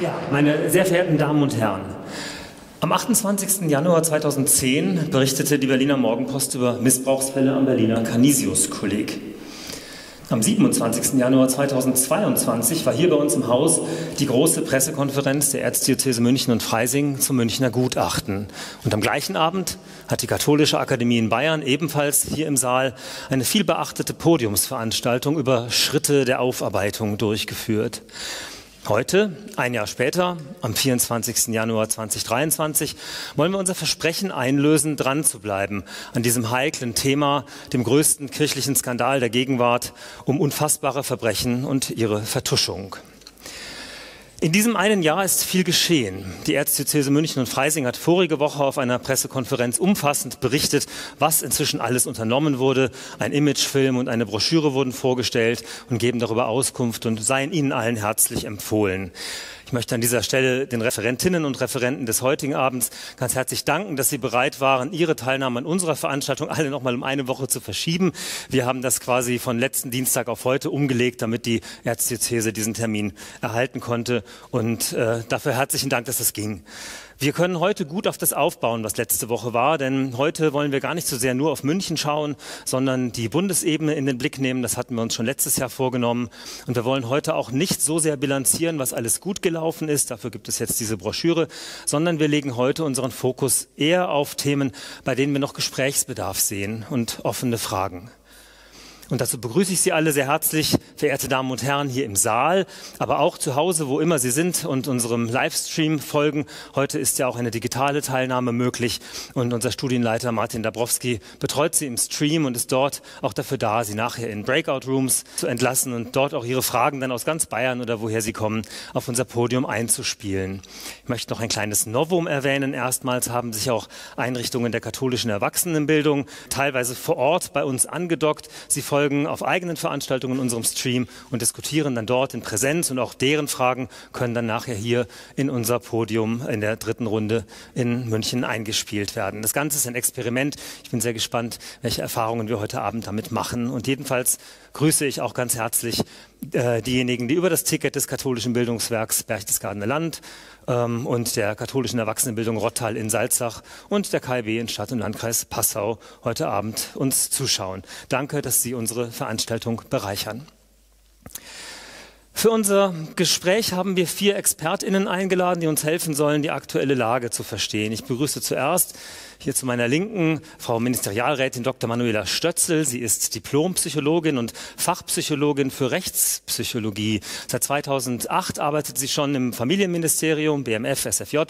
Ja, meine sehr verehrten Damen und Herren, am 28. Januar 2010 berichtete die Berliner Morgenpost über Missbrauchsfälle am Berliner Canisius-Kolleg. Am 27. Januar 2022 war hier bei uns im Haus die große Pressekonferenz der Erzdiözese München und Freising zum Münchner Gutachten. Und am gleichen Abend hat die Katholische Akademie in Bayern ebenfalls hier im Saal eine vielbeachtete Podiumsveranstaltung über Schritte der Aufarbeitung durchgeführt. Heute, ein Jahr später, am 24. Januar 2023, wollen wir unser Versprechen einlösen, dran zu bleiben an diesem heiklen Thema, dem größten kirchlichen Skandal der Gegenwart um unfassbare Verbrechen und ihre Vertuschung. In diesem einen Jahr ist viel geschehen. Die Erzdiözese München und Freising hat vorige Woche auf einer Pressekonferenz umfassend berichtet, was inzwischen alles unternommen wurde. Ein Imagefilm und eine Broschüre wurden vorgestellt und geben darüber Auskunft und seien Ihnen allen herzlich empfohlen. Ich möchte an dieser Stelle den Referentinnen und Referenten des heutigen Abends ganz herzlich danken, dass Sie bereit waren, Ihre Teilnahme an unserer Veranstaltung alle noch mal um eine Woche zu verschieben. Wir haben das quasi von letzten Dienstag auf heute umgelegt, damit die Erzdiözese diesen Termin erhalten konnte. Und äh, dafür herzlichen Dank, dass das ging. Wir können heute gut auf das aufbauen, was letzte Woche war, denn heute wollen wir gar nicht so sehr nur auf München schauen, sondern die Bundesebene in den Blick nehmen. Das hatten wir uns schon letztes Jahr vorgenommen. Und wir wollen heute auch nicht so sehr bilanzieren, was alles gut gelaufen ist. Dafür gibt es jetzt diese Broschüre, sondern wir legen heute unseren Fokus eher auf Themen, bei denen wir noch Gesprächsbedarf sehen und offene Fragen. Und dazu begrüße ich Sie alle sehr herzlich, verehrte Damen und Herren, hier im Saal, aber auch zu Hause, wo immer Sie sind und unserem Livestream folgen. Heute ist ja auch eine digitale Teilnahme möglich und unser Studienleiter Martin Dabrowski betreut Sie im Stream und ist dort auch dafür da, Sie nachher in Breakout Rooms zu entlassen und dort auch Ihre Fragen dann aus ganz Bayern oder woher Sie kommen, auf unser Podium einzuspielen. Ich möchte noch ein kleines Novum erwähnen. Erstmals haben sich auch Einrichtungen der katholischen Erwachsenenbildung teilweise vor Ort bei uns angedockt. Sie folgen folgen auf eigenen Veranstaltungen in unserem Stream und diskutieren dann dort in Präsenz und auch deren Fragen können dann nachher hier in unser Podium in der dritten Runde in München eingespielt werden. Das Ganze ist ein Experiment. Ich bin sehr gespannt, welche Erfahrungen wir heute Abend damit machen. Und jedenfalls grüße ich auch ganz herzlich äh, diejenigen, die über das Ticket des katholischen Bildungswerks Berchtesgadener Land ähm, und der katholischen Erwachsenenbildung Rottal in Salzach und der KIW in Stadt- und Landkreis Passau heute Abend uns zuschauen. Danke, dass Sie unsere Veranstaltung bereichern. Für unser Gespräch haben wir vier ExpertInnen eingeladen, die uns helfen sollen, die aktuelle Lage zu verstehen. Ich begrüße zuerst hier zu meiner Linken Frau Ministerialrätin Dr. Manuela Stötzel. Sie ist Diplompsychologin und Fachpsychologin für Rechtspsychologie. Seit 2008 arbeitet sie schon im Familienministerium, BMF, SFJ,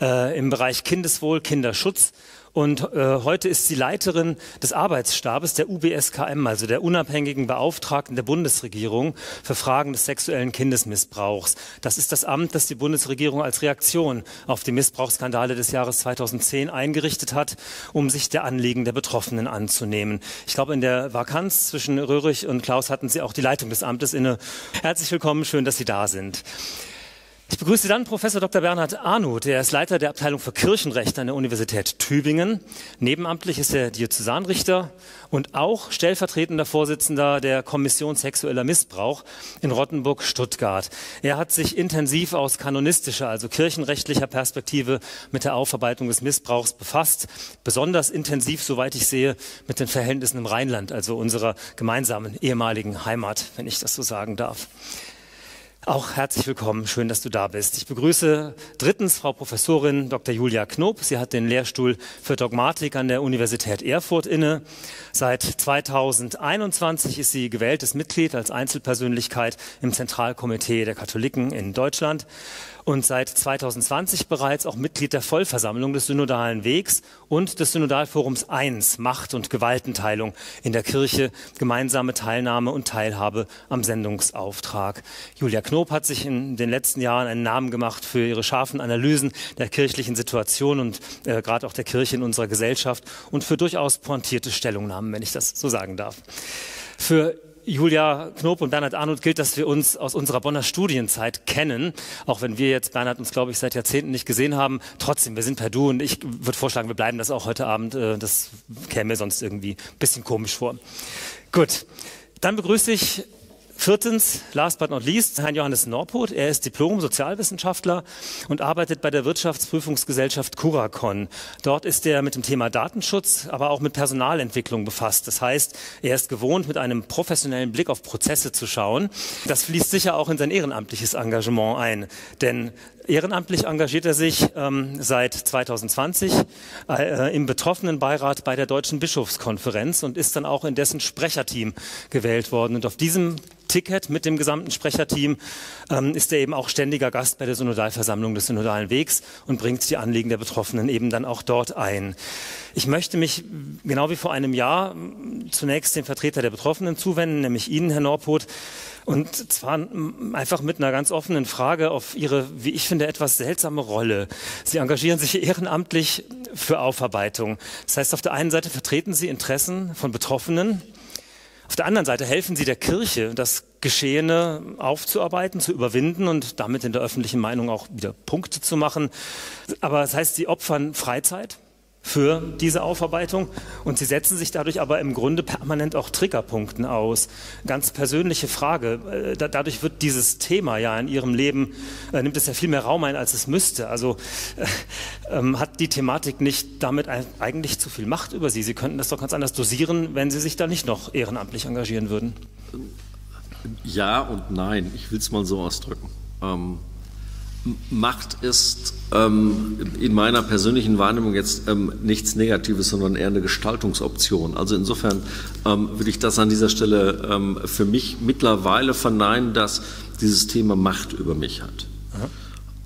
äh, im Bereich Kindeswohl, Kinderschutz und äh, heute ist sie Leiterin des Arbeitsstabes der UBSKM, also der unabhängigen Beauftragten der Bundesregierung für Fragen des sexuellen Kindesmissbrauchs. Das ist das Amt, das die Bundesregierung als Reaktion auf die Missbrauchsskandale des Jahres 2010 eingerichtet hat, um sich der Anliegen der Betroffenen anzunehmen. Ich glaube, in der Vakanz zwischen Röhrig und Klaus hatten Sie auch die Leitung des Amtes inne. Herzlich willkommen, schön, dass Sie da sind. Ich begrüße dann Professor Dr. Bernhard Arnold. Er ist Leiter der Abteilung für Kirchenrecht an der Universität Tübingen. Nebenamtlich ist er Diözesanrichter und auch stellvertretender Vorsitzender der Kommission Sexueller Missbrauch in Rottenburg-Stuttgart. Er hat sich intensiv aus kanonistischer, also kirchenrechtlicher Perspektive mit der Aufarbeitung des Missbrauchs befasst. Besonders intensiv, soweit ich sehe, mit den Verhältnissen im Rheinland, also unserer gemeinsamen ehemaligen Heimat, wenn ich das so sagen darf. Auch herzlich willkommen, schön, dass du da bist. Ich begrüße drittens Frau Professorin Dr. Julia Knob. Sie hat den Lehrstuhl für Dogmatik an der Universität Erfurt inne. Seit 2021 ist sie gewähltes Mitglied als Einzelpersönlichkeit im Zentralkomitee der Katholiken in Deutschland und seit 2020 bereits auch Mitglied der Vollversammlung des Synodalen Wegs und des Synodalforums 1, Macht und Gewaltenteilung in der Kirche, gemeinsame Teilnahme und Teilhabe am Sendungsauftrag. Julia Knob hat sich in den letzten Jahren einen Namen gemacht für ihre scharfen Analysen der kirchlichen Situation und äh, gerade auch der Kirche in unserer Gesellschaft und für durchaus pointierte Stellungnahmen, wenn ich das so sagen darf. Für Julia Knob und Bernhard Arnold gilt, dass wir uns aus unserer Bonner Studienzeit kennen. Auch wenn wir jetzt Bernhard uns, glaube ich, seit Jahrzehnten nicht gesehen haben. Trotzdem, wir sind per Du und ich würde vorschlagen, wir bleiben das auch heute Abend. Äh, das käme mir sonst irgendwie ein bisschen komisch vor. Gut, dann begrüße ich Viertens, last but not least, Herrn Johannes Norpot. Er ist Diplom-Sozialwissenschaftler und arbeitet bei der Wirtschaftsprüfungsgesellschaft Curacon. Dort ist er mit dem Thema Datenschutz, aber auch mit Personalentwicklung befasst. Das heißt, er ist gewohnt, mit einem professionellen Blick auf Prozesse zu schauen. Das fließt sicher auch in sein ehrenamtliches Engagement ein. Denn Ehrenamtlich engagiert er sich ähm, seit 2020 äh, im Betroffenenbeirat bei der Deutschen Bischofskonferenz und ist dann auch in dessen Sprecherteam gewählt worden. Und auf diesem Ticket mit dem gesamten Sprecherteam ähm, ist er eben auch ständiger Gast bei der Synodalversammlung des Synodalen Wegs und bringt die Anliegen der Betroffenen eben dann auch dort ein. Ich möchte mich genau wie vor einem Jahr zunächst dem Vertreter der Betroffenen zuwenden, nämlich Ihnen, Herr Norpoth. Und zwar einfach mit einer ganz offenen Frage auf Ihre, wie ich finde, etwas seltsame Rolle. Sie engagieren sich ehrenamtlich für Aufarbeitung. Das heißt, auf der einen Seite vertreten Sie Interessen von Betroffenen. Auf der anderen Seite helfen Sie der Kirche, das Geschehene aufzuarbeiten, zu überwinden und damit in der öffentlichen Meinung auch wieder Punkte zu machen. Aber das heißt, Sie opfern Freizeit, für diese Aufarbeitung und sie setzen sich dadurch aber im Grunde permanent auch Triggerpunkten aus. Ganz persönliche Frage. Äh, dadurch wird dieses Thema ja in ihrem Leben, äh, nimmt es ja viel mehr Raum ein, als es müsste. Also äh, ähm, hat die Thematik nicht damit eigentlich zu viel Macht über sie? Sie könnten das doch ganz anders dosieren, wenn sie sich da nicht noch ehrenamtlich engagieren würden. Ja und nein. Ich will es mal so ausdrücken. Ähm Macht ist ähm, in meiner persönlichen Wahrnehmung jetzt ähm, nichts Negatives, sondern eher eine Gestaltungsoption. Also insofern ähm, würde ich das an dieser Stelle ähm, für mich mittlerweile verneinen, dass dieses Thema Macht über mich hat.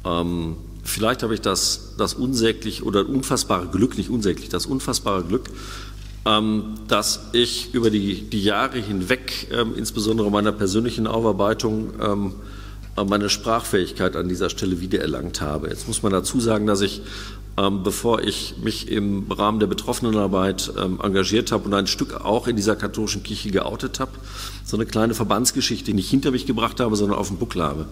Ähm, vielleicht habe ich das, das unsäglich oder unfassbare Glück, nicht unsäglich, das unfassbare Glück, ähm, dass ich über die, die Jahre hinweg, insbesondere meiner persönlichen Aufarbeitung, meine Sprachfähigkeit an dieser Stelle wiedererlangt habe. Jetzt muss man dazu sagen, dass ich, ähm, bevor ich mich im Rahmen der Betroffenenarbeit ähm, engagiert habe und ein Stück auch in dieser katholischen Kirche geoutet habe, so eine kleine Verbandsgeschichte nicht hinter mich gebracht habe, sondern auf dem Buckel habe.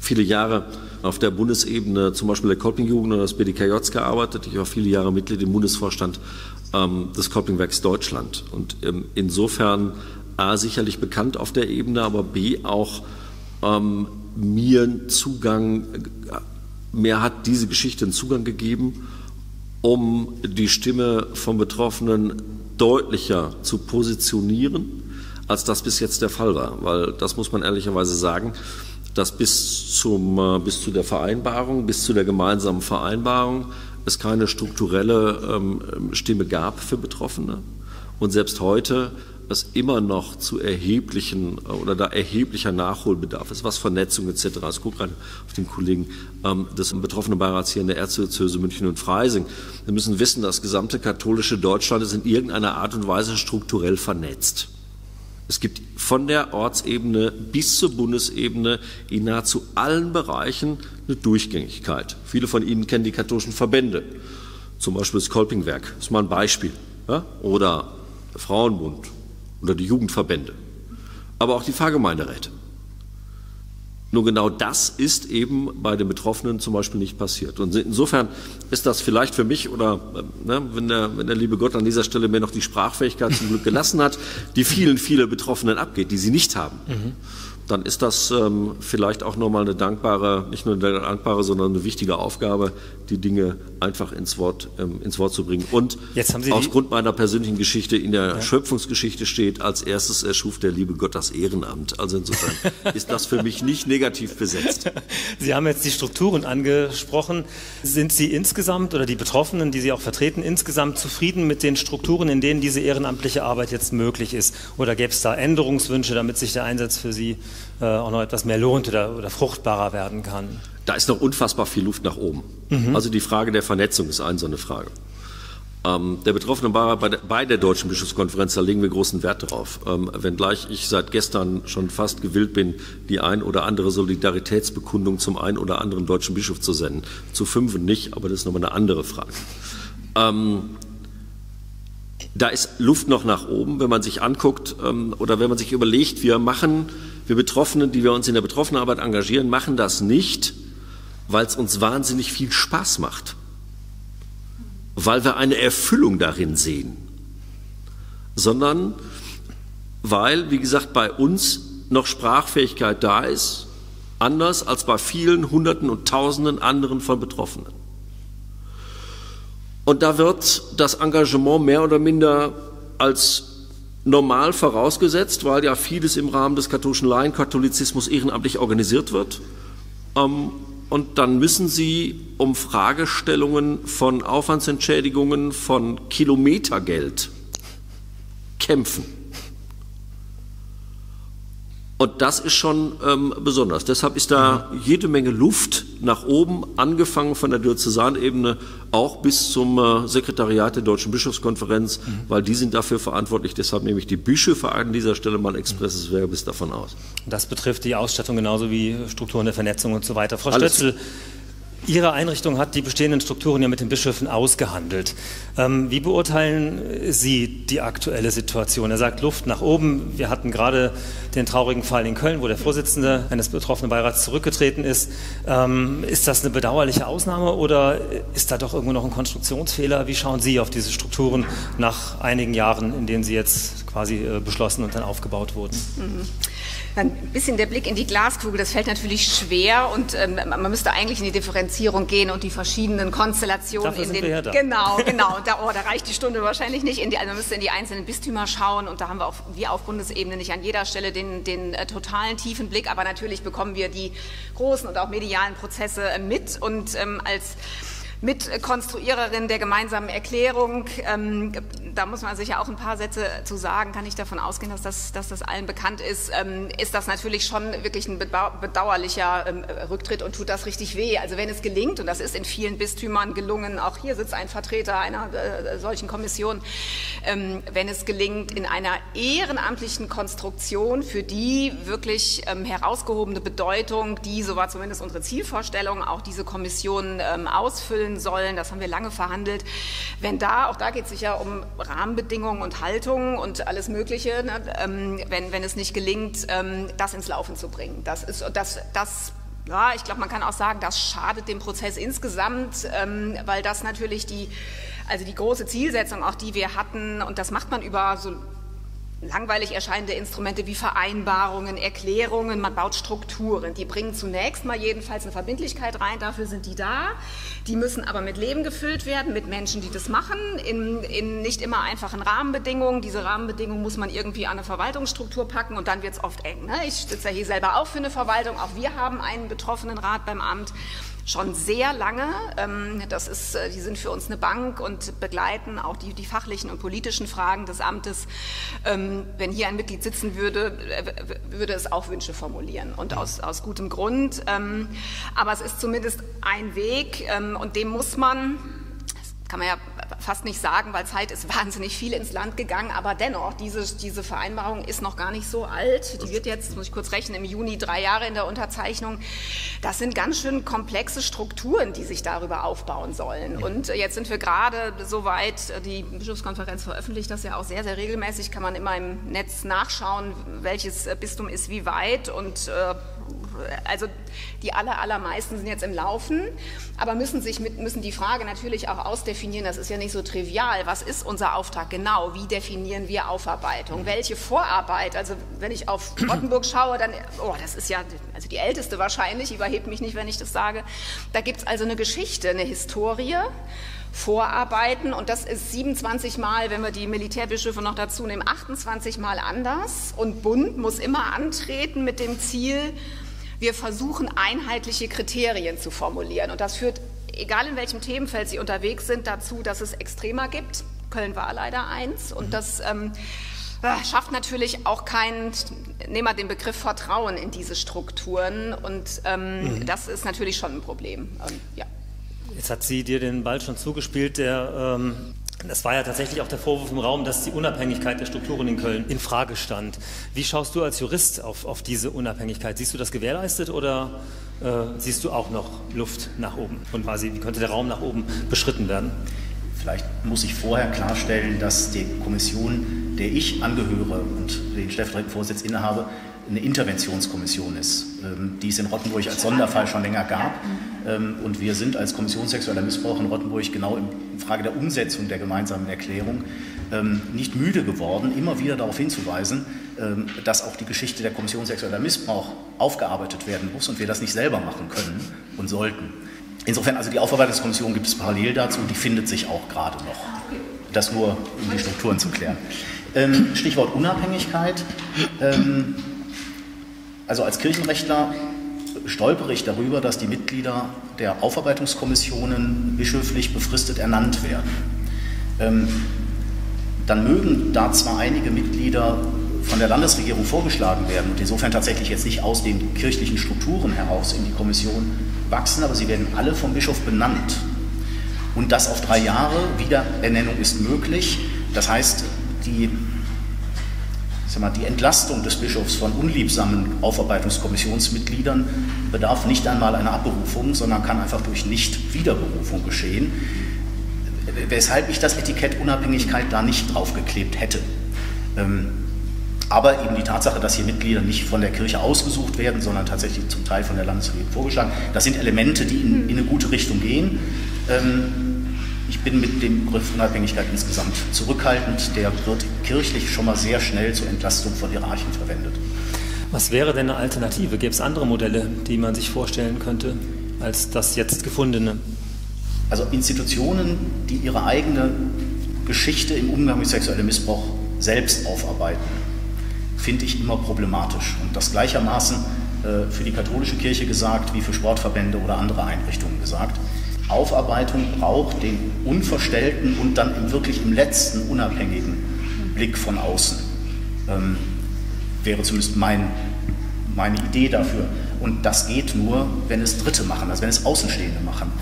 Viele Jahre auf der Bundesebene, zum Beispiel der Kolpingjugend oder des BDKJ gearbeitet. Ich war viele Jahre Mitglied im Bundesvorstand ähm, des Kolpingwerks Deutschland. Und ähm, insofern A, sicherlich bekannt auf der Ebene, aber B, auch ähm, mir Zugang, mir hat diese Geschichte einen Zugang gegeben, um die Stimme von Betroffenen deutlicher zu positionieren, als das bis jetzt der Fall war. Weil das muss man ehrlicherweise sagen, dass bis, zum, äh, bis zu der Vereinbarung, bis zu der gemeinsamen Vereinbarung es keine strukturelle ähm, Stimme gab für Betroffene. Und selbst heute es immer noch zu erheblichen äh, oder da erheblicher Nachholbedarf ist, was Vernetzung etc. Ich gucke gerade auf den Kollegen ähm, des betroffenen Beirats hier in der Erzdiözese München und Freising. Wir müssen wissen, das gesamte katholische Deutschland ist in irgendeiner Art und Weise strukturell vernetzt. Es gibt von der Ortsebene bis zur Bundesebene in nahezu allen Bereichen eine Durchgängigkeit. Viele von Ihnen kennen die katholischen Verbände, zum Beispiel das Kolpingwerk, das ist mal ein Beispiel, ja? oder der Frauenbund oder die Jugendverbände, aber auch die Pfarrgemeinderäte. Nur genau das ist eben bei den Betroffenen zum Beispiel nicht passiert. Und insofern ist das vielleicht für mich oder ne, wenn, der, wenn der liebe Gott an dieser Stelle mir noch die Sprachfähigkeit zum Glück gelassen hat, die vielen, viele Betroffenen abgeht, die sie nicht haben. Mhm dann ist das ähm, vielleicht auch nochmal eine dankbare, nicht nur eine dankbare, sondern eine wichtige Aufgabe, die Dinge einfach ins Wort, ähm, ins Wort zu bringen. Und aufgrund meiner persönlichen Geschichte in der ja. Schöpfungsgeschichte steht, als erstes erschuf der liebe Gott das Ehrenamt. Also insofern ist das für mich nicht negativ besetzt. Sie haben jetzt die Strukturen angesprochen. Sind Sie insgesamt oder die Betroffenen, die Sie auch vertreten, insgesamt zufrieden mit den Strukturen, in denen diese ehrenamtliche Arbeit jetzt möglich ist? Oder gäbe es da Änderungswünsche, damit sich der Einsatz für Sie äh, auch noch etwas mehr lohnt oder, oder, fruchtbarer werden kann. Da ist noch unfassbar viel Luft nach oben. Mhm. Also die Frage der Vernetzung ist eine so eine Frage. Ähm, der Betroffene war bei der, bei der, Deutschen Bischofskonferenz, da legen wir großen Wert darauf. Ähm, wenngleich ich seit gestern schon fast gewillt bin, die ein oder andere Solidaritätsbekundung zum einen oder anderen deutschen Bischof zu senden. Zu fünf nicht, aber das ist nochmal eine andere Frage. Ähm, da ist Luft noch nach oben, wenn man sich anguckt ähm, oder wenn man sich überlegt, wir machen wir Betroffenen, die wir uns in der Betroffenenarbeit engagieren, machen das nicht, weil es uns wahnsinnig viel Spaß macht, weil wir eine Erfüllung darin sehen, sondern weil, wie gesagt, bei uns noch Sprachfähigkeit da ist, anders als bei vielen Hunderten und Tausenden anderen von Betroffenen. Und da wird das Engagement mehr oder minder als normal vorausgesetzt, weil ja vieles im Rahmen des katholischen Laienkatholizismus ehrenamtlich organisiert wird. Ähm, und dann müssen Sie um Fragestellungen von Aufwandsentschädigungen, von Kilometergeld kämpfen. Und das ist schon ähm, besonders. Deshalb ist da jede Menge Luft nach oben, angefangen von der Diözesanebene auch bis zum äh, Sekretariat der Deutschen Bischofskonferenz, mhm. weil die sind dafür verantwortlich. Deshalb nehme ich die Bischöfe an dieser Stelle mal expresses Verbes davon aus. Das betrifft die Ausstattung genauso wie Strukturen der Vernetzung und so weiter. Frau Alles. Stötzel, Ihre Einrichtung hat die bestehenden Strukturen ja mit den Bischöfen ausgehandelt. Ähm, wie beurteilen Sie die aktuelle Situation? Er sagt Luft nach oben. Wir hatten gerade den traurigen Fall in Köln, wo der Vorsitzende eines betroffenen Beirats zurückgetreten ist. Ähm, ist das eine bedauerliche Ausnahme oder ist da doch irgendwo noch ein Konstruktionsfehler? Wie schauen Sie auf diese Strukturen nach einigen Jahren, in denen sie jetzt quasi äh, beschlossen und dann aufgebaut wurden? Mhm. Ein bisschen der Blick in die Glaskugel, das fällt natürlich schwer und ähm, man müsste eigentlich in die Differenzierung gehen und die verschiedenen Konstellationen Dafür in den. Wir ja da. Genau, genau. Da, oh, da reicht die Stunde wahrscheinlich nicht. In die, also man müsste in die einzelnen Bistümer schauen und da haben wir, auf, wir auf Bundesebene nicht an jeder Stelle den, den äh, totalen tiefen Blick, aber natürlich bekommen wir die großen und auch medialen Prozesse äh, mit und ähm, als Mitkonstruiererin der gemeinsamen Erklärung. Ähm, da muss man sich ja auch ein paar Sätze zu sagen, kann ich davon ausgehen, dass das, dass das allen bekannt ist, ähm, ist das natürlich schon wirklich ein bedauerlicher ähm, Rücktritt und tut das richtig weh. Also wenn es gelingt, und das ist in vielen Bistümern gelungen, auch hier sitzt ein Vertreter einer äh, solchen Kommission, ähm, wenn es gelingt, in einer ehrenamtlichen Konstruktion, für die wirklich ähm, herausgehobene Bedeutung, die, so war zumindest unsere Zielvorstellung, auch diese Kommission ähm, ausfüllen, erfüllen sollen. Das haben wir lange verhandelt. Wenn da, auch da geht es sicher um Rahmenbedingungen und Haltungen und alles Mögliche, ne, ähm, wenn, wenn es nicht gelingt, ähm, das ins Laufen zu bringen. Das ist, das, das ja, ich glaube, man kann auch sagen, das schadet dem Prozess insgesamt, ähm, weil das natürlich die, also die große Zielsetzung, auch die wir hatten, und das macht man über so langweilig erscheinende Instrumente wie Vereinbarungen, Erklärungen, man baut Strukturen. Die bringen zunächst mal jedenfalls eine Verbindlichkeit rein, dafür sind die da. Die müssen aber mit Leben gefüllt werden, mit Menschen, die das machen, in, in nicht immer einfachen Rahmenbedingungen. Diese Rahmenbedingungen muss man irgendwie an eine Verwaltungsstruktur packen und dann wird es oft eng. Ne? Ich sitze ja hier selber auch für eine Verwaltung, auch wir haben einen betroffenen Rat beim Amt schon sehr lange. Ähm, das ist, äh, die sind für uns eine Bank und begleiten auch die, die fachlichen und politischen Fragen des Amtes. Ähm, wenn hier ein Mitglied sitzen würde, würde es auch Wünsche formulieren und aus, aus gutem Grund. Ähm, aber es ist zumindest ein Weg und dem muss man kann man ja fast nicht sagen, weil Zeit ist wahnsinnig viel ins Land gegangen, aber dennoch, diese, diese Vereinbarung ist noch gar nicht so alt. Die wird jetzt, muss ich kurz rechnen, im Juni drei Jahre in der Unterzeichnung. Das sind ganz schön komplexe Strukturen, die sich darüber aufbauen sollen. Und jetzt sind wir gerade so weit, die Bischofskonferenz veröffentlicht das ja auch sehr, sehr regelmäßig, kann man immer im Netz nachschauen, welches Bistum ist wie weit und äh, also die aller, allermeisten sind jetzt im Laufen, aber müssen sich mit, müssen die Frage natürlich auch ausdefinieren. Das ist ja nicht so trivial. Was ist unser Auftrag genau? Wie definieren wir Aufarbeitung? Welche Vorarbeit? Also wenn ich auf Rottenburg schaue, dann, oh, das ist ja also die älteste wahrscheinlich, überhebt mich nicht, wenn ich das sage. Da gibt es also eine Geschichte, eine Historie. Vorarbeiten und das ist 27 Mal, wenn wir die Militärbischöfe noch dazu nehmen, 28 Mal anders und Bund muss immer antreten mit dem Ziel, wir versuchen einheitliche Kriterien zu formulieren und das führt, egal in welchem Themenfeld Sie unterwegs sind, dazu, dass es Extremer gibt. Köln war leider eins und mhm. das ähm, äh, schafft natürlich auch keinen, nehmen wir den Begriff Vertrauen in diese Strukturen und ähm, mhm. das ist natürlich schon ein Problem. Ähm, ja. Jetzt hat sie dir den Ball schon zugespielt, der ähm das war ja tatsächlich auch der Vorwurf im Raum, dass die Unabhängigkeit der Strukturen in Köln in Frage stand. Wie schaust du als Jurist auf, auf diese Unabhängigkeit? Siehst du das gewährleistet oder äh, siehst du auch noch Luft nach oben? Und quasi, wie könnte der Raum nach oben beschritten werden? Vielleicht muss ich vorher klarstellen, dass die Kommission, der ich angehöre und den stellvertretenden Vorsitz innehabe, eine Interventionskommission ist, ähm, die es in Rottenburg als Sonderfall schon länger gab. Ähm, und wir sind als Kommission sexueller Missbrauch in Rottenburg genau in Frage der Umsetzung der gemeinsamen Erklärung ähm, nicht müde geworden, immer wieder darauf hinzuweisen, dass auch die Geschichte der Kommission sexueller Missbrauch aufgearbeitet werden muss und wir das nicht selber machen können und sollten. Insofern, also die Aufarbeitungskommission gibt es parallel dazu, die findet sich auch gerade noch. Das nur, um die Strukturen zu klären. Stichwort Unabhängigkeit. Also als Kirchenrechtler stolpere ich darüber, dass die Mitglieder der Aufarbeitungskommissionen bischöflich befristet ernannt werden. Ähm, dann mögen da zwar einige Mitglieder von der Landesregierung vorgeschlagen werden und insofern tatsächlich jetzt nicht aus den kirchlichen Strukturen heraus in die Kommission wachsen, aber sie werden alle vom Bischof benannt. Und das auf drei Jahre. Wiederernennung ist möglich. Das heißt, die, mal, die Entlastung des Bischofs von unliebsamen Aufarbeitungskommissionsmitgliedern bedarf nicht einmal einer Abberufung, sondern kann einfach durch Nicht-Wiederberufung geschehen. Weshalb ich das Etikett Unabhängigkeit da nicht draufgeklebt hätte. Ähm, aber eben die Tatsache, dass hier Mitglieder nicht von der Kirche ausgesucht werden, sondern tatsächlich zum Teil von der Landesregierung vorgeschlagen, das sind Elemente, die in, in eine gute Richtung gehen. Ich bin mit dem Begriff Unabhängigkeit insgesamt zurückhaltend. Der wird kirchlich schon mal sehr schnell zur Entlastung von Hierarchien verwendet. Was wäre denn eine Alternative? Gäbe es andere Modelle, die man sich vorstellen könnte, als das jetzt gefundene? Also Institutionen, die ihre eigene Geschichte im Umgang mit sexuellem Missbrauch selbst aufarbeiten finde ich immer problematisch. Und das gleichermaßen äh, für die katholische Kirche gesagt wie für Sportverbände oder andere Einrichtungen gesagt. Aufarbeitung braucht den unverstellten und dann im, wirklich im letzten unabhängigen Blick von außen. Ähm, wäre zumindest mein, meine Idee dafür. Und das geht nur, wenn es Dritte machen, also wenn es Außenstehende machen.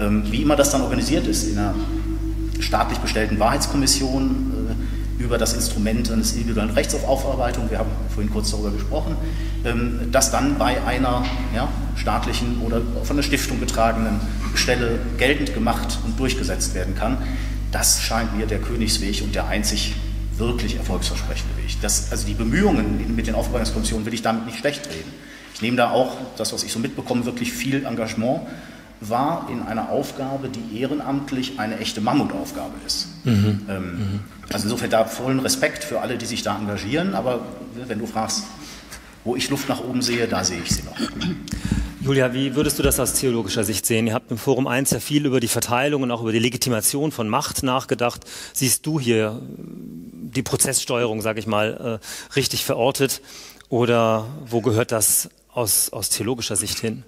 Ähm, wie immer das dann organisiert ist, in einer staatlich bestellten Wahrheitskommission, über das Instrument eines individuellen Rechts auf Aufarbeitung, wir haben vorhin kurz darüber gesprochen, ähm, das dann bei einer ja, staatlichen oder von der Stiftung getragenen Stelle geltend gemacht und durchgesetzt werden kann. Das scheint mir der Königsweg und der einzig wirklich erfolgsversprechende Weg. Das, also die Bemühungen mit den Aufarbeitungskommissionen will ich damit nicht schlecht reden. Ich nehme da auch, das was ich so mitbekomme, wirklich viel Engagement war in einer Aufgabe, die ehrenamtlich eine echte Mammutaufgabe ist. Mhm. Ähm, mhm. Also insofern da vollen Respekt für alle, die sich da engagieren, aber wenn du fragst, wo ich Luft nach oben sehe, da sehe ich sie noch. Julia, wie würdest du das aus theologischer Sicht sehen? Ihr habt im Forum 1 ja viel über die Verteilung und auch über die Legitimation von Macht nachgedacht. Siehst du hier die Prozesssteuerung, sage ich mal, äh, richtig verortet? Oder wo gehört das aus, aus theologischer Sicht hin?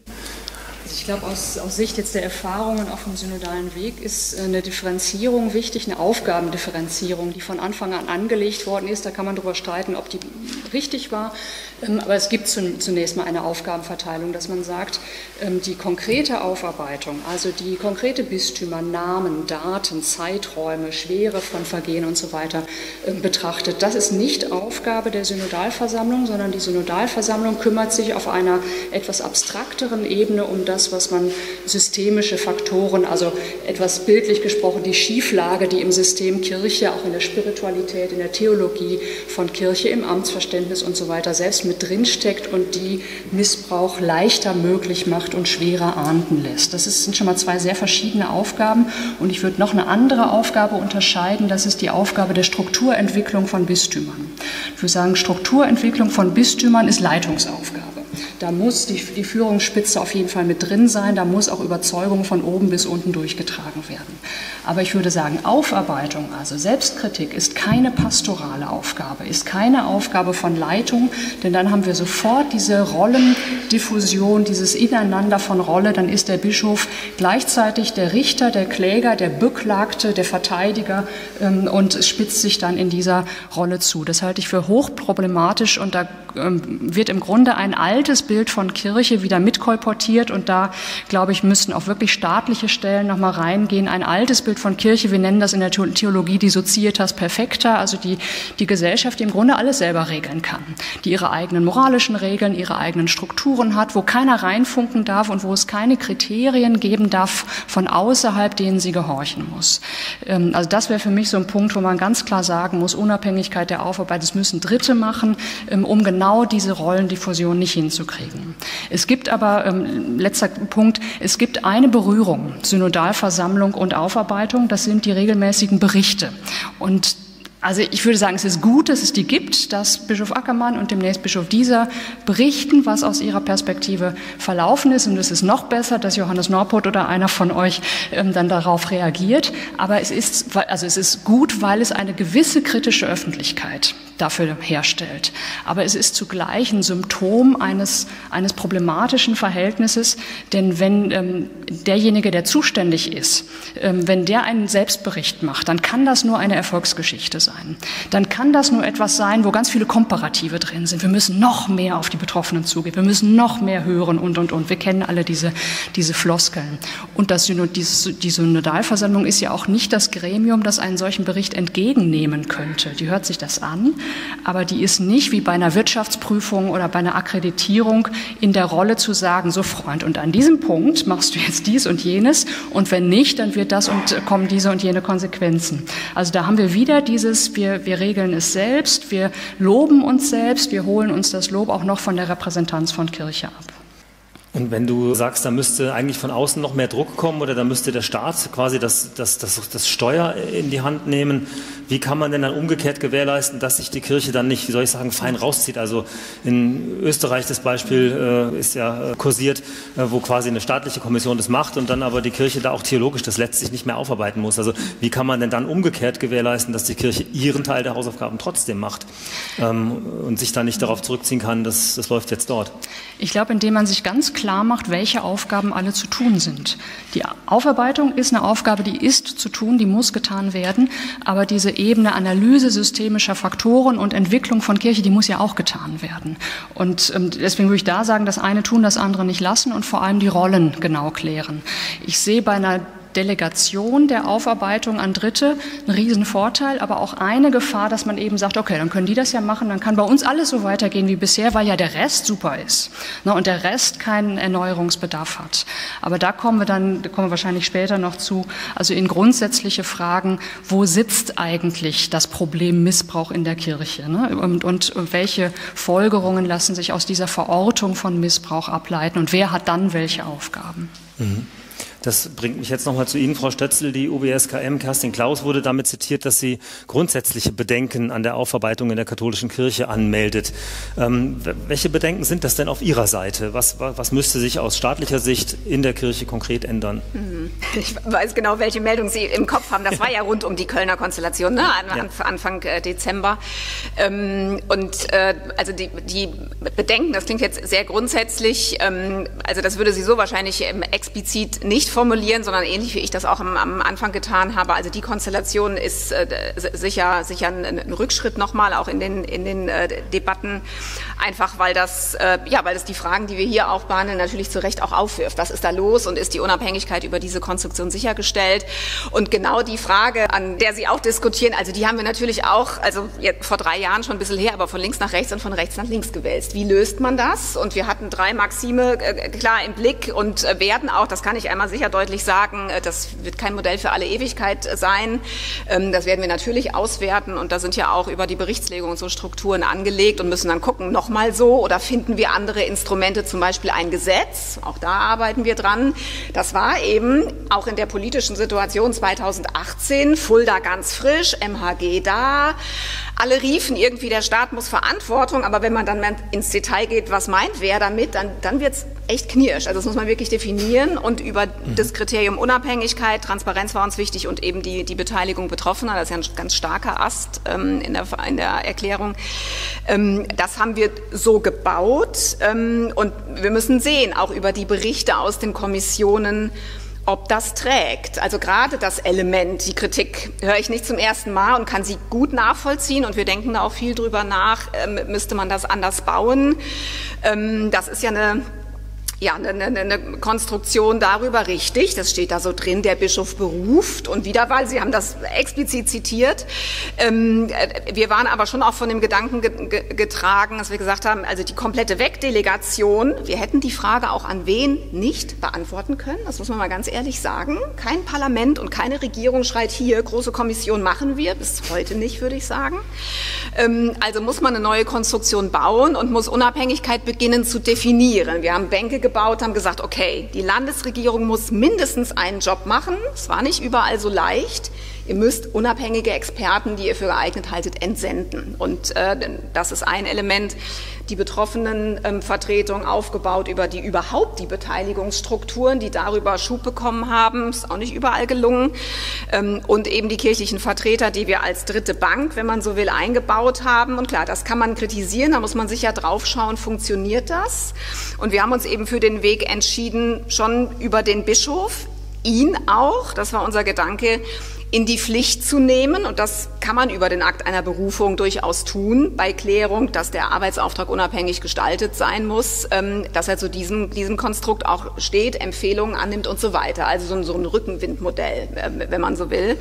Also ich glaube, aus, aus, Sicht jetzt der Erfahrungen auch vom synodalen Weg ist äh, eine Differenzierung wichtig, eine Aufgabendifferenzierung, die von Anfang an angelegt worden ist. Da kann man darüber streiten, ob die richtig war. Ähm, aber es gibt zunächst mal eine Aufgabenverteilung, dass man sagt, ähm, die konkrete Aufarbeitung, also die konkrete Bistümer, Namen, Daten, Zeiträume, Schwere von Vergehen und so weiter ähm, betrachtet, das ist nicht Aufgabe der Synodalversammlung, sondern die Synodalversammlung kümmert sich auf einer etwas abstrakteren Ebene um das, das, was man systemische Faktoren, also etwas bildlich gesprochen, die Schieflage, die im System Kirche, auch in der Spiritualität, in der Theologie von Kirche, im Amtsverständnis und so weiter selbst mit drinsteckt und die Missbrauch leichter möglich macht und schwerer ahnden lässt. Das sind schon mal zwei sehr verschiedene Aufgaben und ich würde noch eine andere Aufgabe unterscheiden, das ist die Aufgabe der Strukturentwicklung von Bistümern. Ich würde sagen, Strukturentwicklung von Bistümern ist Leitungsaufgabe. Da muss die, die Führungsspitze auf jeden Fall mit drin sein, da muss auch Überzeugung von oben bis unten durchgetragen werden. Aber ich würde sagen, Aufarbeitung, also Selbstkritik, ist keine pastorale Aufgabe, ist keine Aufgabe von Leitung, denn dann haben wir sofort diese Rollendiffusion, dieses Ineinander von Rolle, dann ist der Bischof gleichzeitig der Richter, der Kläger, der Beklagte, der Verteidiger ähm, und spitzt sich dann in dieser Rolle zu. Das halte ich für hochproblematisch und da ähm, wird im Grunde ein altes Bild von Kirche wieder mitkolportiert und da, glaube ich, müssten auch wirklich staatliche Stellen nochmal reingehen. Ein altes Bild von Kirche, wir nennen das in der Theologie die Societas Perfecta, also die, die Gesellschaft, die im Grunde alles selber regeln kann, die ihre eigenen moralischen Regeln, ihre eigenen Strukturen hat, wo keiner reinfunken darf und wo es keine Kriterien geben darf von außerhalb, denen sie gehorchen muss. Ähm, also das wäre für mich so ein Punkt, wo man ganz klar sagen muss, Unabhängigkeit der Aufarbeit, das müssen Dritte machen, ähm, um genau diese Rollendiffusion nicht hinzukriegen kriegen. Es gibt aber, ähm, letzter Punkt, es gibt eine Berührung, Synodalversammlung und Aufarbeitung, das sind die regelmäßigen Berichte. Und Also ich würde sagen, es ist gut, dass es die gibt, dass Bischof Ackermann und demnächst Bischof Dieser berichten, was aus ihrer Perspektive verlaufen ist. Und es ist noch besser, dass Johannes Norpot oder einer von euch ähm, dann darauf reagiert. Aber es ist, also es ist gut, weil es eine gewisse kritische Öffentlichkeit dafür herstellt. Aber es ist zugleich ein Symptom eines, eines problematischen Verhältnisses, denn wenn ähm, derjenige, der zuständig ist, ähm, wenn der einen Selbstbericht macht, dann kann das nur eine Erfolgsgeschichte sein. Dann kann das nur etwas sein, wo ganz viele Komparative drin sind. Wir müssen noch mehr auf die Betroffenen zugehen, wir müssen noch mehr hören und, und, und. Wir kennen alle diese, diese Floskeln. Und das die Synodalversammlung ist ja auch nicht das Gremium, das einen solchen Bericht entgegennehmen könnte. Die hört sich das an, aber die ist nicht wie bei einer Wirtschaftsprüfung oder bei einer Akkreditierung in der Rolle zu sagen, so Freund, und an diesem Punkt machst du jetzt dies und jenes und wenn nicht, dann wird das und kommen diese und jene Konsequenzen. Also da haben wir wieder dieses, wir, wir regeln es selbst, wir loben uns selbst, wir holen uns das Lob auch noch von der Repräsentanz von Kirche ab. Und wenn du sagst, da müsste eigentlich von außen noch mehr Druck kommen oder da müsste der Staat quasi das, das, das, das Steuer in die Hand nehmen, wie kann man denn dann umgekehrt gewährleisten, dass sich die Kirche dann nicht, wie soll ich sagen, fein rauszieht? Also in Österreich das Beispiel äh, ist ja äh, kursiert, äh, wo quasi eine staatliche Kommission das macht und dann aber die Kirche da auch theologisch das letztlich nicht mehr aufarbeiten muss. Also wie kann man denn dann umgekehrt gewährleisten, dass die Kirche ihren Teil der Hausaufgaben trotzdem macht ähm, und sich dann nicht darauf zurückziehen kann, dass das läuft jetzt dort? Ich glaube, indem man sich ganz klar macht, welche Aufgaben alle zu tun sind. Die Aufarbeitung ist eine Aufgabe, die ist zu tun, die muss getan werden, aber diese Ebene Analyse systemischer Faktoren und Entwicklung von Kirche, die muss ja auch getan werden. Und ähm, deswegen würde ich da sagen, das eine tun, das andere nicht lassen und vor allem die Rollen genau klären. Ich sehe bei einer Delegation der Aufarbeitung an Dritte ein Riesenvorteil, aber auch eine Gefahr, dass man eben sagt, okay, dann können die das ja machen, dann kann bei uns alles so weitergehen wie bisher, weil ja der Rest super ist ne, und der Rest keinen Erneuerungsbedarf hat. Aber da kommen wir dann, da kommen wir wahrscheinlich später noch zu, also in grundsätzliche Fragen, wo sitzt eigentlich das Problem Missbrauch in der Kirche ne? und, und welche Folgerungen lassen sich aus dieser Verortung von Missbrauch ableiten und wer hat dann welche Aufgaben? Mhm. Das bringt mich jetzt nochmal zu Ihnen, Frau Stötzel. Die UBSKM, Kerstin Klaus, wurde damit zitiert, dass sie grundsätzliche Bedenken an der Aufarbeitung in der katholischen Kirche anmeldet. Ähm, welche Bedenken sind das denn auf Ihrer Seite? Was, was müsste sich aus staatlicher Sicht in der Kirche konkret ändern? Mhm. Ich weiß genau, welche Meldung Sie im Kopf haben. Das war ja rund um die Kölner Konstellation, ne? An, ja. Anfang äh, Dezember. Ähm, und äh, also die, die, Bedenken, das klingt jetzt sehr grundsätzlich, ähm, also das würde sie so wahrscheinlich ähm, explizit nicht formulieren, sondern ähnlich wie ich das auch am, am Anfang getan habe. Also die Konstellation ist äh, sicher, sicher ein, ein Rückschritt nochmal auch in den, in den äh, Debatten, einfach weil das, äh, ja, weil das die Fragen, die wir hier auch behandeln, natürlich zu Recht auch aufwirft. Was ist da los und ist die Unabhängigkeit über diese Konstruktion sichergestellt? Und genau die Frage, an der Sie auch diskutieren, also die haben wir natürlich auch, also vor drei Jahren schon ein bisschen her, aber von links nach rechts und von rechts nach links gewälzt. Wie löst man das? Und wir hatten drei Maxime äh, klar im Blick und äh, werden auch, das kann ich einmal sicher deutlich sagen, äh, das wird kein Modell für alle Ewigkeit sein. Ähm, das werden wir natürlich auswerten und da sind ja auch über die Berichtslegung so Strukturen angelegt und müssen dann gucken, nochmal so oder finden wir andere Instrumente, zum Beispiel ein Gesetz, auch da arbeiten wir dran. Das war eben auch in der politischen Situation 2018, Fulda ganz frisch, MHG da, alle riefen irgendwie, der Staat muss Verantwortung, aber wenn man dann ins Detail geht, was meint wer damit, dann, dann wird es echt knirsch. Also das muss man wirklich definieren und über. Das Kriterium Unabhängigkeit, Transparenz war uns wichtig und eben die, die Beteiligung Betroffener, das ist ja ein ganz starker Ast ähm, in, der, in der Erklärung. Ähm, das haben wir so gebaut ähm, und wir müssen sehen, auch über die Berichte aus den Kommissionen, ob das trägt. Also gerade das Element, die Kritik höre ich nicht zum ersten Mal und kann sie gut nachvollziehen und wir denken da auch viel drüber nach, ähm, müsste man das anders bauen. Ähm, das ist ja eine ja, eine, eine, Konstruktion darüber richtig, das steht da so drin, der Bischof beruft und Wiederwahl, Sie haben das explizit zitiert. Ähm, äh, wir waren aber schon auch von dem Gedanken getragen, dass wir gesagt haben, also die komplette Wegdelegation, wir hätten die Frage auch an wen nicht beantworten können, das muss man mal ganz ehrlich sagen. Kein Parlament und keine Regierung schreit hier, große Kommission machen wir, bis heute nicht, würde ich sagen. Ähm, also muss man eine neue Konstruktion bauen und muss Unabhängigkeit beginnen zu definieren. Wir haben Bänke gebaut haben, gesagt, okay, die Landesregierung muss mindestens einen Job machen. Es war nicht überall so leicht. Ihr müsst unabhängige Experten, die ihr für geeignet haltet, entsenden. Und äh, das ist ein Element. Die betroffenen ähm, aufgebaut über die überhaupt die Beteiligungsstrukturen, die darüber Schub bekommen haben, ist auch nicht überall gelungen. Ähm, und eben die kirchlichen Vertreter, die wir als dritte Bank, wenn man so will, eingebaut haben. Und klar, das kann man kritisieren, da muss man sicher draufschauen, funktioniert das? Und wir haben uns eben für den Weg entschieden, schon über den Bischof, ihn auch, das war unser Gedanke, in die Pflicht zu nehmen. Und das kann man über den Akt einer Berufung durchaus tun, bei Klärung, dass der Arbeitsauftrag unabhängig gestaltet sein muss, ähm, dass er zu diesem, diesem Konstrukt auch steht, Empfehlungen annimmt und so weiter. Also so ein, so ein Rückenwindmodell, äh, wenn man so will.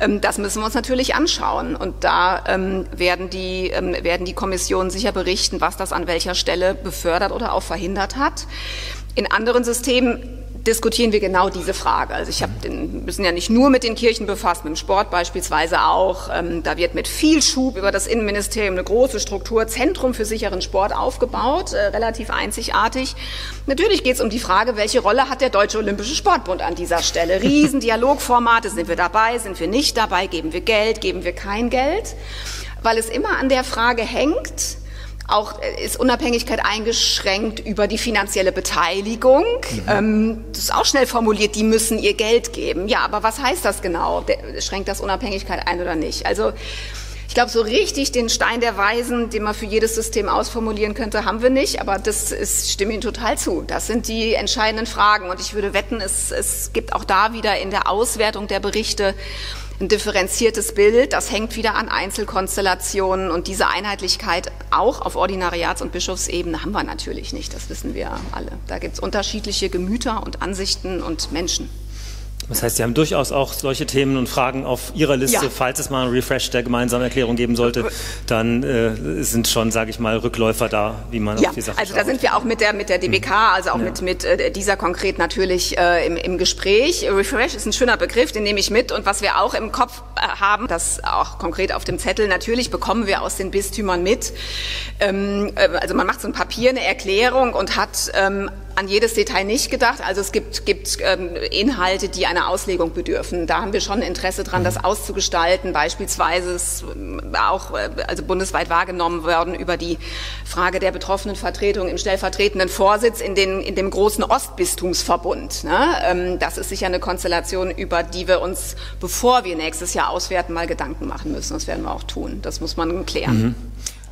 Ähm, das müssen wir uns natürlich anschauen. Und da ähm, werden, die, werden die Kommissionen sicher berichten, was das an welcher Stelle befördert oder auch verhindert hat. In anderen Systemen diskutieren wir genau diese Frage. Also ich habe den, müssen ja nicht nur mit den Kirchen befasst, mit dem Sport beispielsweise auch. Ähm, da wird mit viel Schub über das Innenministerium eine große Struktur, Zentrum für sicheren Sport aufgebaut, äh, relativ einzigartig. Natürlich geht es um die Frage, welche Rolle hat der Deutsche Olympische Sportbund an dieser Stelle? Riesendialogformate, sind wir dabei, sind wir nicht dabei, geben wir Geld, geben wir kein Geld? Weil es immer an der Frage hängt, auch äh, ist Unabhängigkeit eingeschränkt über die finanzielle Beteiligung. Mhm. Ähm, das ist auch schnell formuliert, die müssen ihr Geld geben. Ja, aber was heißt das genau? schränkt das Unabhängigkeit ein oder nicht? Also ich glaube, so richtig den Stein der Weisen, den man für jedes System ausformulieren könnte, haben wir nicht. Aber das ist, stimme Ihnen total zu. Das sind die entscheidenden Fragen. Und ich würde wetten, es, es gibt auch da wieder in der Auswertung der Berichte ein differenziertes Bild. Das hängt wieder an Einzelkonstellationen und diese Einheitlichkeit auch auf Ordinariats- und Bischofsebene haben wir natürlich nicht. Das wissen wir alle. Da gibt es unterschiedliche Gemüter und Ansichten und Menschen. Das heißt, Sie haben durchaus auch solche Themen und Fragen auf Ihrer Liste. Ja. Falls es mal einen Refresh der gemeinsamen Erklärung geben sollte, dann äh, sind schon, sage ich mal, Rückläufer da, wie man ja, auf die Sache Also da sind wir auch mit der, mit der DBK, mhm. also auch ja. mit, mit äh, dieser konkret natürlich äh, im, im Gespräch. Refresh ist ein schöner Begriff, den nehme ich mit. Und was wir auch im Kopf äh, haben, das auch konkret auf dem Zettel, natürlich bekommen wir aus den Bistümern mit. Ähm, äh, also man macht so ein Papier, eine Erklärung und hat ähm, an jedes Detail nicht gedacht. Also es gibt, gibt ähm, Inhalte, die einer Auslegung bedürfen. Da haben wir schon Interesse dran, das mhm. auszugestalten. Beispielsweise ist ähm, auch äh, also bundesweit wahrgenommen worden über die Frage der betroffenen Vertretung im stellvertretenden Vorsitz in, den, in dem großen Ostbistumsverbund. Ne? Ähm, das ist sicher eine Konstellation, über die wir uns, bevor wir nächstes Jahr auswerten, mal Gedanken machen müssen. Das werden wir auch tun. Das muss man klären. Mhm.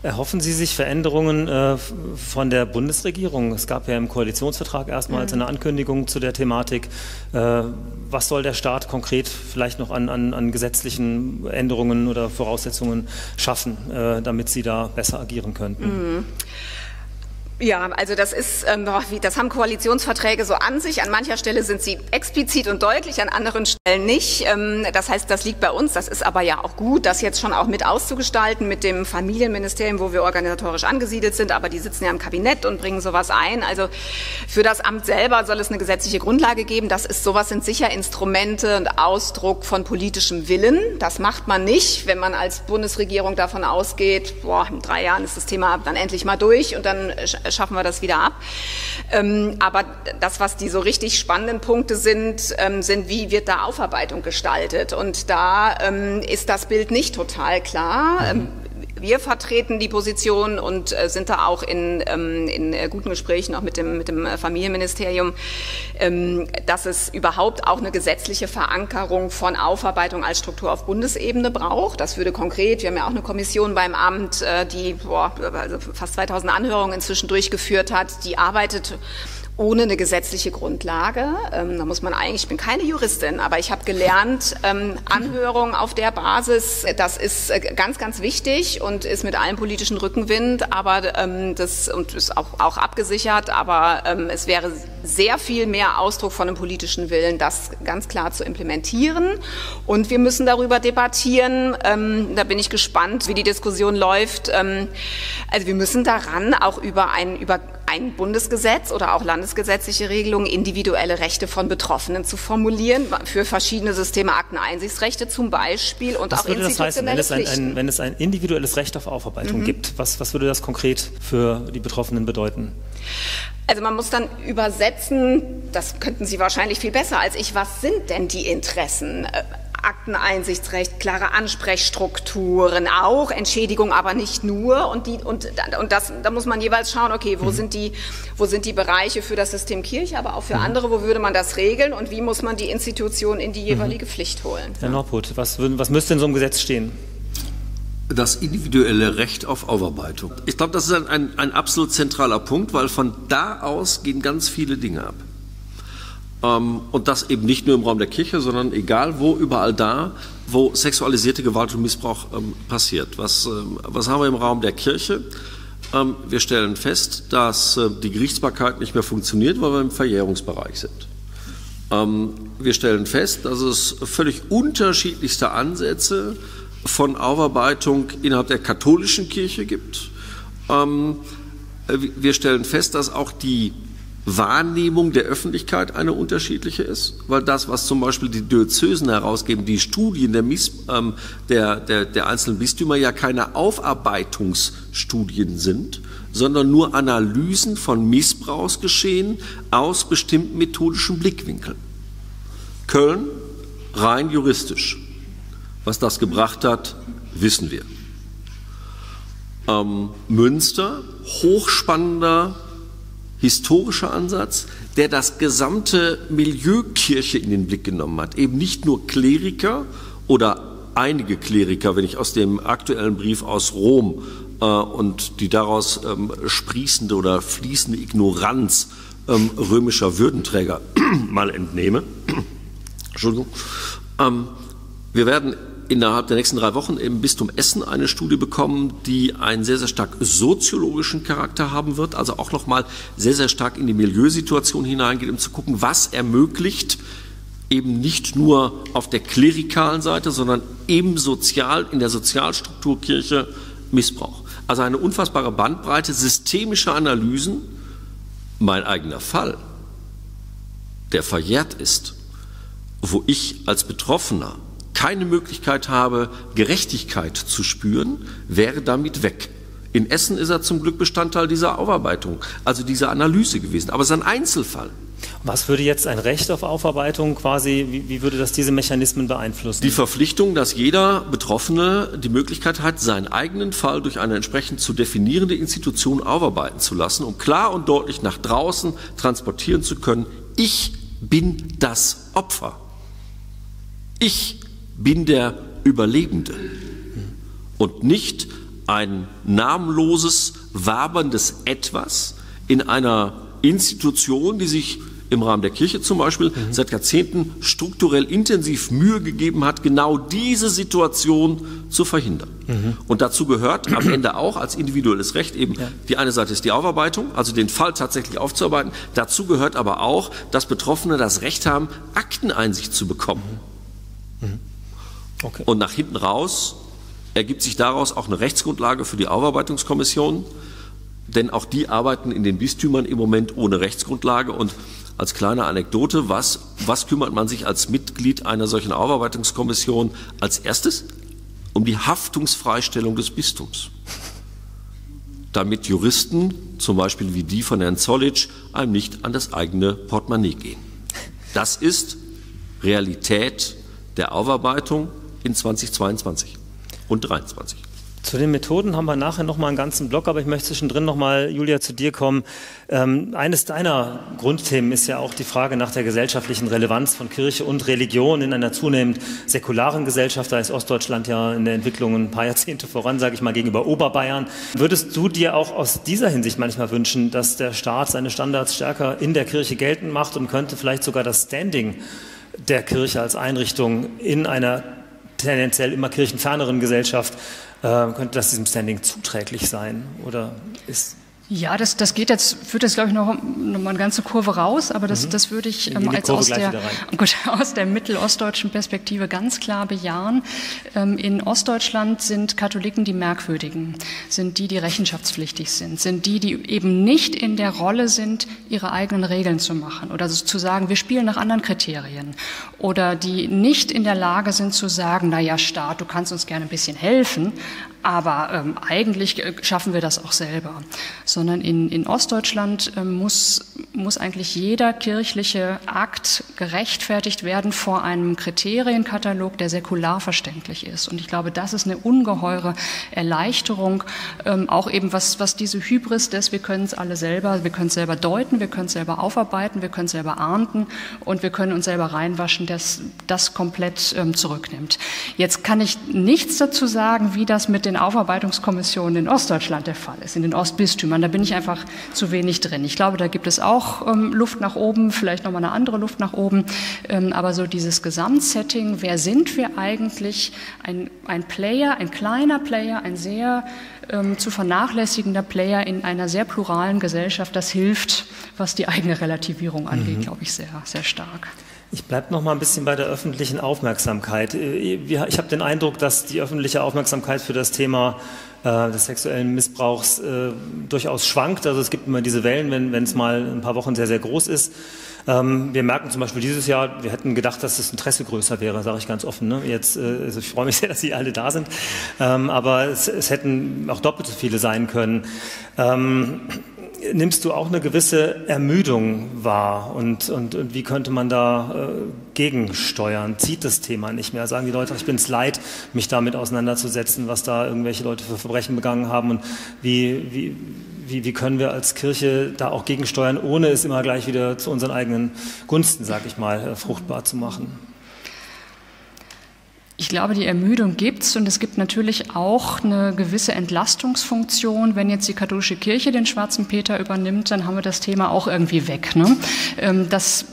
Erhoffen Sie sich Veränderungen äh, von der Bundesregierung? Es gab ja im Koalitionsvertrag erstmals mhm. eine Ankündigung zu der Thematik. Äh, was soll der Staat konkret vielleicht noch an, an, an gesetzlichen Änderungen oder Voraussetzungen schaffen, äh, damit Sie da besser agieren könnten? Mhm. Ja, also das ist, ähm, das haben Koalitionsverträge so an sich. An mancher Stelle sind sie explizit und deutlich, an anderen Stellen nicht. Ähm, das heißt, das liegt bei uns. Das ist aber ja auch gut, das jetzt schon auch mit auszugestalten mit dem Familienministerium, wo wir organisatorisch angesiedelt sind. Aber die sitzen ja im Kabinett und bringen sowas ein. Also für das Amt selber soll es eine gesetzliche Grundlage geben. Das ist sowas sind sicher Instrumente und Ausdruck von politischem Willen. Das macht man nicht, wenn man als Bundesregierung davon ausgeht, boah, in drei Jahren ist das Thema dann endlich mal durch und dann schaffen wir das wieder ab. Ähm, aber das, was die so richtig spannenden Punkte sind, ähm, sind, wie wird da Aufarbeitung gestaltet? Und da ähm, ist das Bild nicht total klar. Mhm. Wir vertreten die Position und äh, sind da auch in, ähm, in äh, guten Gesprächen auch mit dem, mit dem Familienministerium, ähm, dass es überhaupt auch eine gesetzliche Verankerung von Aufarbeitung als Struktur auf Bundesebene braucht. Das würde konkret, wir haben ja auch eine Kommission beim Amt, äh, die boah, also fast 2000 Anhörungen inzwischen durchgeführt hat, die arbeitet ohne eine gesetzliche Grundlage. Ähm, da muss man eigentlich, ich bin keine Juristin, aber ich habe gelernt, ähm, Anhörung auf der Basis, das ist äh, ganz, ganz wichtig und ist mit allem politischen Rückenwind, aber ähm, das und ist auch, auch abgesichert, aber ähm, es wäre sehr viel mehr Ausdruck von einem politischen Willen, das ganz klar zu implementieren. Und wir müssen darüber debattieren. Ähm, da bin ich gespannt, wie die Diskussion läuft. Ähm, also wir müssen daran auch über ein, über ein Bundesgesetz oder auch landesgesetzliche Regelungen individuelle Rechte von Betroffenen zu formulieren, für verschiedene Systeme Akteneinsichtsrechte zum Beispiel und was auch würde das heißen, wenn es ein, ein, wenn es ein individuelles Recht auf Aufarbeitung mhm. gibt? Was, was würde das konkret für die Betroffenen bedeuten? Also man muss dann übersetzen, das könnten Sie wahrscheinlich viel besser als ich, was sind denn die Interessen? Akteneinsichtsrecht, klare Ansprechstrukturen auch, Entschädigung aber nicht nur. Und, die, und, und das, da muss man jeweils schauen, okay, wo, mhm. sind die, wo sind die Bereiche für das System Kirche, aber auch für mhm. andere, wo würde man das regeln und wie muss man die Institution in die jeweilige mhm. Pflicht holen. Herr Norput, was, was müsste in so einem Gesetz stehen? Das individuelle Recht auf Aufarbeitung. Ich glaube, das ist ein, ein, ein absolut zentraler Punkt, weil von da aus gehen ganz viele Dinge ab. Ähm, und das eben nicht nur im Raum der Kirche, sondern egal wo, überall da, wo sexualisierte Gewalt und Missbrauch ähm, passiert. Was, ähm, was haben wir im Raum der Kirche? wir stellen fest, dass äh, die Gerichtsbarkeit nicht mehr funktioniert, weil wir im Verjährungsbereich sind. wir stellen fest, dass es völlig unterschiedlichste Ansätze von Aufarbeitung innerhalb der katholischen Kirche gibt. wir stellen fest, dass auch die Wahrnehmung der Öffentlichkeit eine unterschiedliche ist, weil das, was zum Beispiel die Diözesen herausgeben, die Studien der, Miss, ähm, der, der, der einzelnen Bistümer ja keine Aufarbeitungsstudien sind, sondern nur Analysen von Missbrauchsgeschehen aus bestimmten methodischen Blickwinkeln. Köln rein juristisch. Was das gebracht hat, wissen wir. Ähm, Münster, hochspannender historischer Ansatz, der das gesamte Milieu Kirche in den Blick genommen hat. Eben nicht nur Kleriker oder einige Kleriker, wenn ich aus dem aktuellen Brief aus Rom äh, und die daraus ähm, sprießende oder fließende Ignoranz ähm, römischer Würdenträger mal entnehme. Entschuldigung. Ähm, wir werden innerhalb der nächsten drei Wochen im Bistum Essen eine Studie bekommen, die einen sehr, sehr stark soziologischen Charakter haben wird, also auch nochmal sehr, sehr stark in die Milieusituation hineingeht, um zu gucken, was ermöglicht eben nicht nur auf der klerikalen Seite, sondern eben sozial in der Sozialstruktur Kirche Missbrauch. Also eine unfassbare Bandbreite systemischer Analysen. Mein eigener Fall, der verjährt ist, wo ich als Betroffener keine Möglichkeit habe, Gerechtigkeit zu spüren, wäre damit weg. In Essen ist er zum Glück Bestandteil dieser Aufarbeitung, also dieser Analyse gewesen. Aber es ist ein Einzelfall. Was würde jetzt ein Recht auf Aufarbeitung quasi, wie, wie, würde das diese Mechanismen beeinflussen? Die Verpflichtung, dass jeder Betroffene die Möglichkeit hat, seinen eigenen Fall durch eine entsprechend zu definierende Institution aufarbeiten zu lassen, um klar und deutlich nach draußen transportieren zu können, ich bin das Opfer. Ich bin der Überlebende und nicht ein namenloses, waberndes Etwas in einer Institution, die sich im Rahmen der Kirche zum Beispiel mhm. seit Jahrzehnten strukturell intensiv Mühe gegeben hat, genau diese Situation zu verhindern. Mhm. Und dazu gehört am Ende auch als individuelles Recht eben, ja. die eine Seite ist die Aufarbeitung, also den Fall tatsächlich aufzuarbeiten. Dazu gehört aber auch, dass Betroffene das Recht haben, Akteneinsicht zu bekommen. Mhm. Okay. Und nach hinten raus ergibt sich daraus auch eine Rechtsgrundlage für die Aufarbeitungskommission, denn auch die arbeiten in den Bistümern im Moment ohne Rechtsgrundlage. Und als kleine Anekdote, was, was kümmert man sich als Mitglied einer solchen Aufarbeitungskommission als erstes? Um die Haftungsfreistellung des Bistums. Damit Juristen, zum Beispiel wie die von Herrn Zollitsch, einem nicht an das eigene Portemonnaie gehen. Das ist Realität der Aufarbeitung in 2022 und 2023. Zu den Methoden haben wir nachher noch mal einen ganzen Block, aber ich möchte zwischendrin noch mal, Julia, zu dir kommen. Ähm, eines deiner Grundthemen ist ja auch die Frage nach der gesellschaftlichen Relevanz von Kirche und Religion in einer zunehmend säkularen Gesellschaft. Da ist Ostdeutschland ja in der Entwicklung ein paar Jahrzehnte voran, sage ich mal, gegenüber Oberbayern. Würdest du dir auch aus dieser Hinsicht manchmal wünschen, dass der Staat seine Standards stärker in der Kirche geltend macht und könnte vielleicht sogar das Standing der Kirche als Einrichtung in einer tendenziell immer kirchenferneren Gesellschaft, äh, könnte das diesem Standing zuträglich sein? Oder ist ja, das, das geht jetzt, führt jetzt, glaube ich, noch, noch mal eine ganze Kurve raus, aber das, mhm. das würde ich ähm, als aus der, gut, aus der mittelostdeutschen Perspektive ganz klar bejahen. Ähm, in Ostdeutschland sind Katholiken die Merkwürdigen, sind die, die rechenschaftspflichtig sind, sind die, die eben nicht in der Rolle sind, ihre eigenen Regeln zu machen oder zu sagen, wir spielen nach anderen Kriterien oder die nicht in der Lage sind zu sagen, na ja, Staat, du kannst uns gerne ein bisschen helfen, aber ähm, eigentlich äh, schaffen wir das auch selber sondern in, in Ostdeutschland äh, muss, muss eigentlich jeder kirchliche Akt gerechtfertigt werden vor einem Kriterienkatalog, der säkular verständlich ist. Und ich glaube, das ist eine ungeheure Erleichterung, ähm, auch eben was, was diese Hybris des, wir können es alle selber, wir können es selber deuten, wir können es selber aufarbeiten, wir können es selber ahnden und wir können uns selber reinwaschen, das, das komplett ähm, zurücknimmt. Jetzt kann ich nichts dazu sagen, wie das mit den Aufarbeitungskommissionen in Ostdeutschland der Fall ist, in den Ostbistümern. Da bin ich einfach zu wenig drin. Ich glaube, da gibt es auch ähm, Luft nach oben, vielleicht nochmal eine andere Luft nach oben. Ähm, aber so dieses Gesamtsetting, wer sind wir eigentlich? Ein, ein Player, ein kleiner Player, ein sehr ähm, zu vernachlässigender Player in einer sehr pluralen Gesellschaft, das hilft, was die eigene Relativierung angeht, mhm. glaube ich, sehr, sehr stark. Ich bleibe noch mal ein bisschen bei der öffentlichen Aufmerksamkeit. Äh, ich habe den Eindruck, dass die öffentliche Aufmerksamkeit für das Thema des sexuellen Missbrauchs äh, durchaus schwankt. Also es gibt immer diese Wellen, wenn es mal ein paar Wochen sehr, sehr groß ist. Ähm, wir merken zum Beispiel dieses Jahr, wir hätten gedacht, dass das Interesse größer wäre, sage ich ganz offen. Ne? Jetzt, äh, also ich freue mich sehr, dass Sie alle da sind, ähm, aber es, es, hätten auch doppelt so viele sein können. Ähm, nimmst du auch eine gewisse Ermüdung wahr und, und, und wie könnte man da äh, gegensteuern? Zieht das Thema nicht mehr? Sagen die Leute, ich bin es leid, mich damit auseinanderzusetzen, was da irgendwelche Leute für Verbrechen begangen haben und wie, wie, wie, wie können wir als Kirche da auch gegensteuern, ohne es immer gleich wieder zu unseren eigenen Gunsten, sag ich mal, äh, fruchtbar zu machen? Ich glaube, die Ermüdung gibt es und es gibt natürlich auch eine gewisse Entlastungsfunktion. Wenn jetzt die katholische Kirche den schwarzen Peter übernimmt, dann haben wir das Thema auch irgendwie weg. Ne? Ähm, das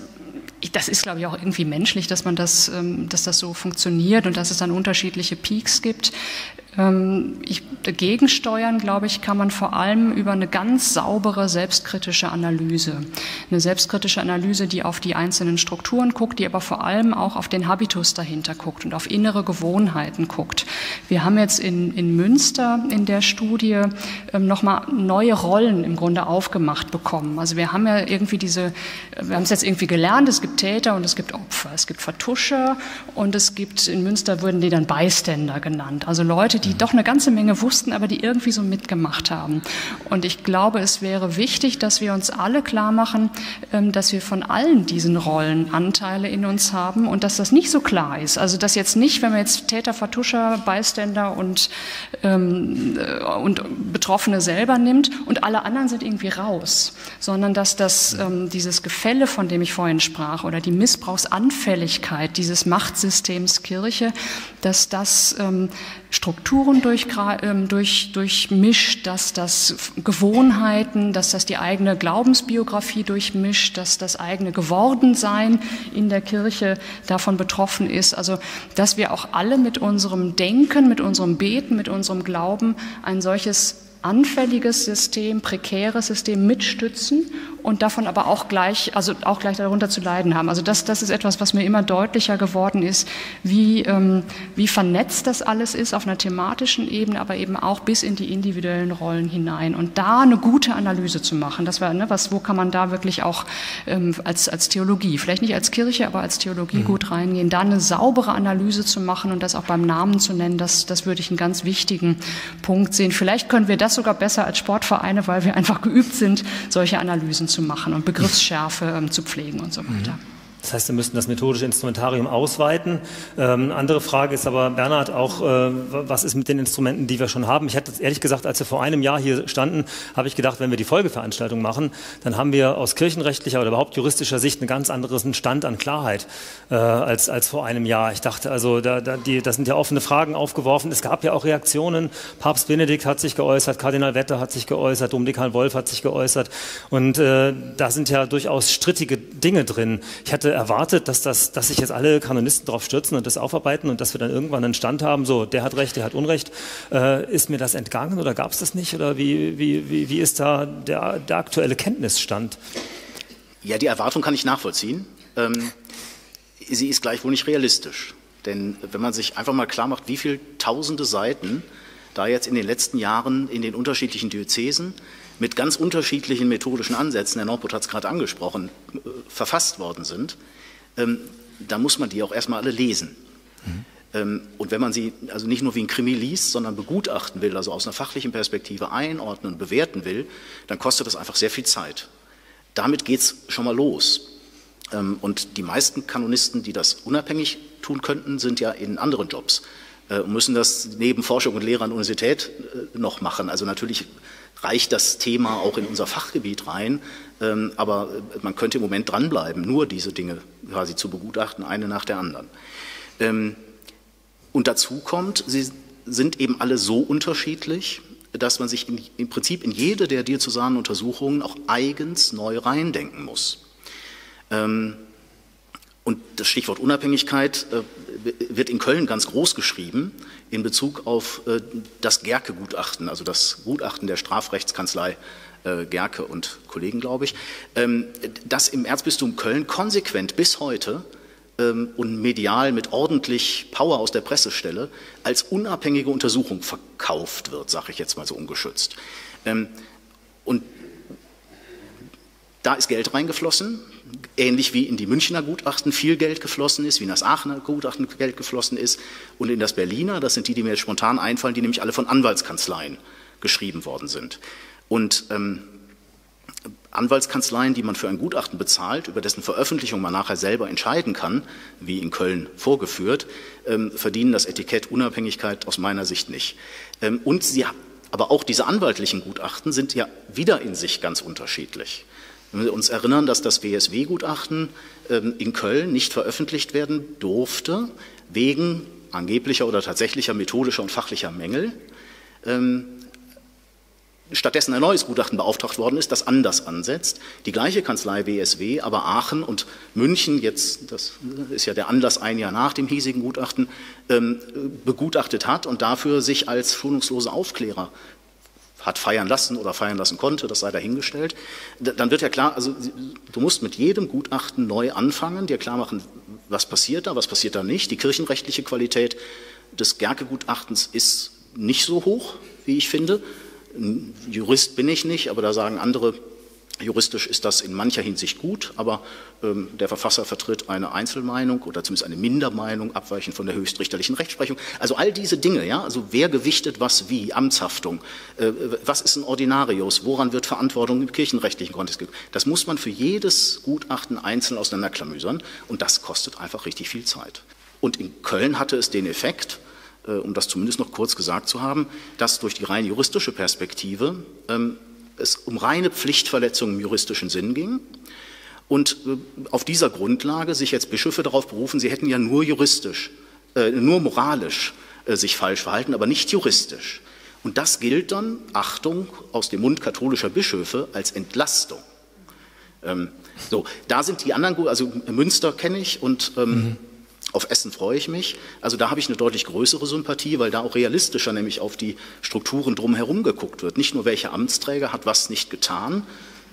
das ist, glaube ich, auch irgendwie menschlich, dass man das, ähm, dass das so funktioniert und dass es dann unterschiedliche Peaks gibt. Ähm, ich, dagegen steuern, glaube ich, kann man vor allem über eine ganz saubere selbstkritische Analyse. Eine selbstkritische Analyse, die auf die einzelnen Strukturen guckt, die aber vor allem auch auf den Habitus dahinter guckt und auf innere Gewohnheiten guckt. Wir haben jetzt in, in Münster in der Studie ähm, nochmal neue Rollen im Grunde aufgemacht bekommen. Also wir haben ja irgendwie diese, wir haben es jetzt irgendwie gelernt, es gibt Täter und es gibt Opfer, es gibt Vertuscher und es gibt, in Münster würden die dann Beiständer genannt. Also Leute, die doch eine ganze Menge wussten, aber die irgendwie so mitgemacht haben. Und ich glaube, es wäre wichtig, dass wir uns alle klar machen, ähm, dass wir von allen diesen Rollen Anteile in uns haben und dass das nicht so klar ist. Also dass jetzt nicht, wenn man jetzt Täter, Vertuscher, Beiständer und, ähm, äh, und Betroffene selber nimmt und alle anderen sind irgendwie raus, sondern dass das, ähm, dieses Gefälle, von dem ich vorhin sprach, oder die Missbrauchsanfälligkeit dieses Machtsystems Kirche, dass das ähm, Strukturen ähm, durch, durchmischt, dass das Gewohnheiten, dass das die eigene Glaubensbiografie durchmischt, dass das eigene Gewordensein in der Kirche davon betroffen ist. Also, dass wir auch alle mit unserem Denken, mit unserem Beten, mit unserem Glauben ein solches anfälliges System, prekäres System mitstützen und davon aber auch gleich, also auch gleich darunter zu leiden haben. Also das, das ist etwas, was mir immer deutlicher geworden ist, wie, ähm, wie vernetzt das alles ist auf einer thematischen Ebene, aber eben auch bis in die individuellen Rollen hinein. Und da eine gute Analyse zu machen, das war, ne, was, wo kann man da wirklich auch ähm, als, als Theologie, vielleicht nicht als Kirche, aber als Theologie mhm. gut reingehen, da eine saubere Analyse zu machen und das auch beim Namen zu nennen, das, das würde ich einen ganz wichtigen Punkt sehen. Vielleicht können wir das sogar besser als Sportvereine, weil wir einfach geübt sind, solche Analysen zu machen und Begriffsschärfe ähm, zu pflegen und so weiter. Mhm. Das heißt, wir müssten das methodische Instrumentarium ausweiten. Ähm, andere Frage ist aber, Bernhard, auch, äh, was ist mit den Instrumenten, die wir schon haben? Ich hatte ehrlich gesagt, als wir vor einem Jahr hier standen, habe ich gedacht, wenn wir die Folgeveranstaltung machen, dann haben wir aus kirchenrechtlicher oder überhaupt juristischer Sicht einen ganz anderen Stand an Klarheit äh, als, als vor einem Jahr. Ich dachte also, da, da, die, das sind ja offene Fragen aufgeworfen. Es gab ja auch Reaktionen. Papst Benedikt hat sich geäußert, Kardinal Wetter hat sich geäußert, Dominikan Wolf hat sich geäußert. Und äh, da sind ja durchaus strittige Dinge drin. Ich hatte erwartet, dass, das, dass sich jetzt alle Kanonisten darauf stürzen und das aufarbeiten und dass wir dann irgendwann einen Stand haben, so, der hat Recht, der hat Unrecht. Äh, ist mir das entgangen oder gab es das nicht? Oder wie, wie, wie, wie ist da der, der aktuelle Kenntnisstand? Ja, die Erwartung kann ich nachvollziehen. Ähm, sie ist gleichwohl nicht realistisch. Denn wenn man sich einfach mal klar macht, wie viele tausende Seiten da jetzt in den letzten Jahren in den unterschiedlichen Diözesen mit ganz unterschiedlichen methodischen Ansätzen, Herr Norput hat es gerade angesprochen, äh, verfasst worden sind, ähm, da muss man die auch erstmal alle lesen. Mhm. Ähm, und wenn man sie also nicht nur wie ein Krimi liest, sondern begutachten will, also aus einer fachlichen Perspektive einordnen und bewerten will, dann kostet das einfach sehr viel Zeit. Damit geht es schon mal los. Ähm, und die meisten Kanonisten, die das unabhängig tun könnten, sind ja in anderen Jobs äh, und müssen das neben Forschung und Lehre an der Universität äh, noch machen. Also natürlich reicht das Thema auch in unser Fachgebiet rein, ähm, aber äh, man könnte im Moment dranbleiben, nur diese Dinge quasi zu begutachten, eine nach der anderen. Und dazu kommt, sie sind eben alle so unterschiedlich, dass man sich im Prinzip in jede der diözesanen Untersuchungen auch eigens neu reindenken muss. Ähm, und das Stichwort Unabhängigkeit äh, wird in Köln ganz groß geschrieben in Bezug auf äh, das Gerke-Gutachten, also das Gutachten der Strafrechtskanzlei äh, Gerke und Kollegen, glaube ich, ähm, das im Erzbistum Köln konsequent bis heute ähm, und medial mit ordentlich Power aus der Pressestelle als unabhängige Untersuchung verkauft wird, sage ich jetzt mal so ungeschützt. Ähm, und da ist Geld reingeflossen, ähnlich wie in die Münchner Gutachten viel Geld geflossen ist, wie in das Aachener Gutachten Geld geflossen ist und in das Berliner, das sind die, die mir jetzt spontan einfallen, die nämlich alle von Anwaltskanzleien geschrieben worden sind. Und ähm, Anwaltskanzleien, die man für ein Gutachten bezahlt, über dessen Veröffentlichung man nachher selber entscheiden kann, wie in Köln vorgeführt, ähm, verdienen das Etikett Unabhängigkeit aus meiner Sicht nicht. Ähm, und sie, aber auch diese anwaltlichen Gutachten sind ja wieder in sich ganz unterschiedlich. Wenn wir uns erinnern, dass das WSW-Gutachten ähm, in Köln nicht veröffentlicht werden durfte, wegen angeblicher oder tatsächlicher methodischer und fachlicher Mängel, ähm, stattdessen ein neues Gutachten beauftragt worden ist, das anders ansetzt. Die gleiche Kanzlei WSW, aber Aachen und München, jetzt, das ist ja der Anlass ein Jahr nach dem hiesigen Gutachten, ähm, begutachtet hat und dafür sich als schonungslose Aufklärer hat feiern lassen oder feiern lassen konnte, das sei dahingestellt, dann wird ja klar, also du musst mit jedem Gutachten neu anfangen, dir klar machen, was passiert da, was passiert da nicht. Die kirchenrechtliche Qualität des Gerke-Gutachtens ist nicht so hoch, wie ich finde. Jurist bin ich nicht, aber da sagen andere, juristisch ist das in mancher Hinsicht gut, aber ähm, der Verfasser vertritt eine Einzelmeinung oder zumindest eine Mindermeinung, abweichend von der höchstrichterlichen Rechtsprechung. Also all diese Dinge, ja, also wer gewichtet was wie, Amtshaftung, äh, was ist ein Ordinarius, woran wird Verantwortung im kirchenrechtlichen Kontext gegeben, das muss man für jedes Gutachten einzeln auseinanderklamüsern und das kostet einfach richtig viel Zeit. Und in Köln hatte es den Effekt, äh, um das zumindest noch kurz gesagt zu haben, dass durch die rein juristische Perspektive ähm, es um reine Pflichtverletzungen im juristischen Sinn ging. Und äh, auf dieser Grundlage sich jetzt Bischöfe darauf berufen, sie hätten ja nur juristisch, äh, nur moralisch äh, sich falsch verhalten, aber nicht juristisch. Und das gilt dann, Achtung, aus dem Mund katholischer Bischöfe als Entlastung. Ähm, so, da sind die anderen, also Münster kenne ich und ähm, mhm. Auf Essen freue ich mich. Also da habe ich eine deutlich größere Sympathie, weil da auch realistischer nämlich auf die Strukturen drumherum geguckt wird. Nicht nur welcher Amtsträger hat was nicht getan,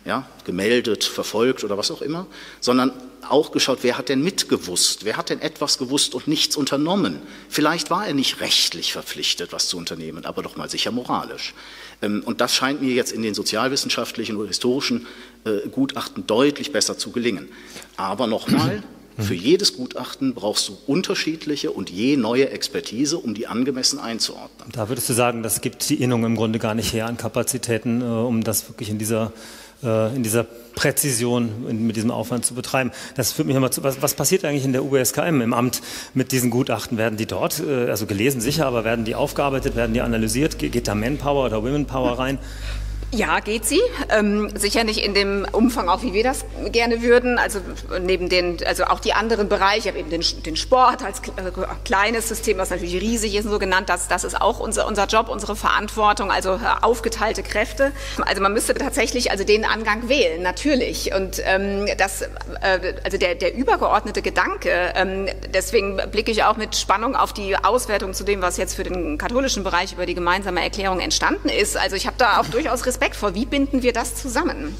ja, gemeldet, verfolgt oder was auch immer, sondern auch geschaut, wer hat denn mitgewusst, wer hat denn etwas gewusst und nichts unternommen. Vielleicht war er nicht rechtlich verpflichtet, was zu unternehmen, aber doch mal sicher moralisch. Ähm, und das scheint mir jetzt in den sozialwissenschaftlichen oder historischen äh, Gutachten deutlich besser zu gelingen. Aber nochmal, für jedes Gutachten brauchst du unterschiedliche und je neue Expertise, um die angemessen einzuordnen. Da würdest du sagen, das gibt die Innung im Grunde gar nicht her an Kapazitäten, äh, um das wirklich in dieser äh, in dieser Präzision mit diesem Aufwand zu betreiben. Das führt mich nochmal zu, was, was, passiert eigentlich in der UBSKM im Amt mit diesen Gutachten? Werden die dort, äh, also gelesen sicher, aber werden die aufgearbeitet, werden die analysiert? Geht da Manpower oder Womenpower rein? Ja, geht sie. Ähm, sicher nicht in dem Umfang, auch wie wir das gerne würden. Also neben den, also auch die anderen Bereiche, eben den, den Sport als äh, kleines System, was natürlich riesig ist, so genannt, das, das ist auch unser, unser Job, unsere Verantwortung, also äh, aufgeteilte Kräfte. Also man müsste tatsächlich also den Angang wählen, natürlich. Und ähm, das, äh, also der, der übergeordnete Gedanke, ähm, deswegen blicke ich auch mit Spannung auf die Auswertung zu dem, was jetzt für den katholischen Bereich über die gemeinsame Erklärung entstanden ist. Also ich habe da auch durchaus Respekt Respekt vor. Wie binden wir das zusammen?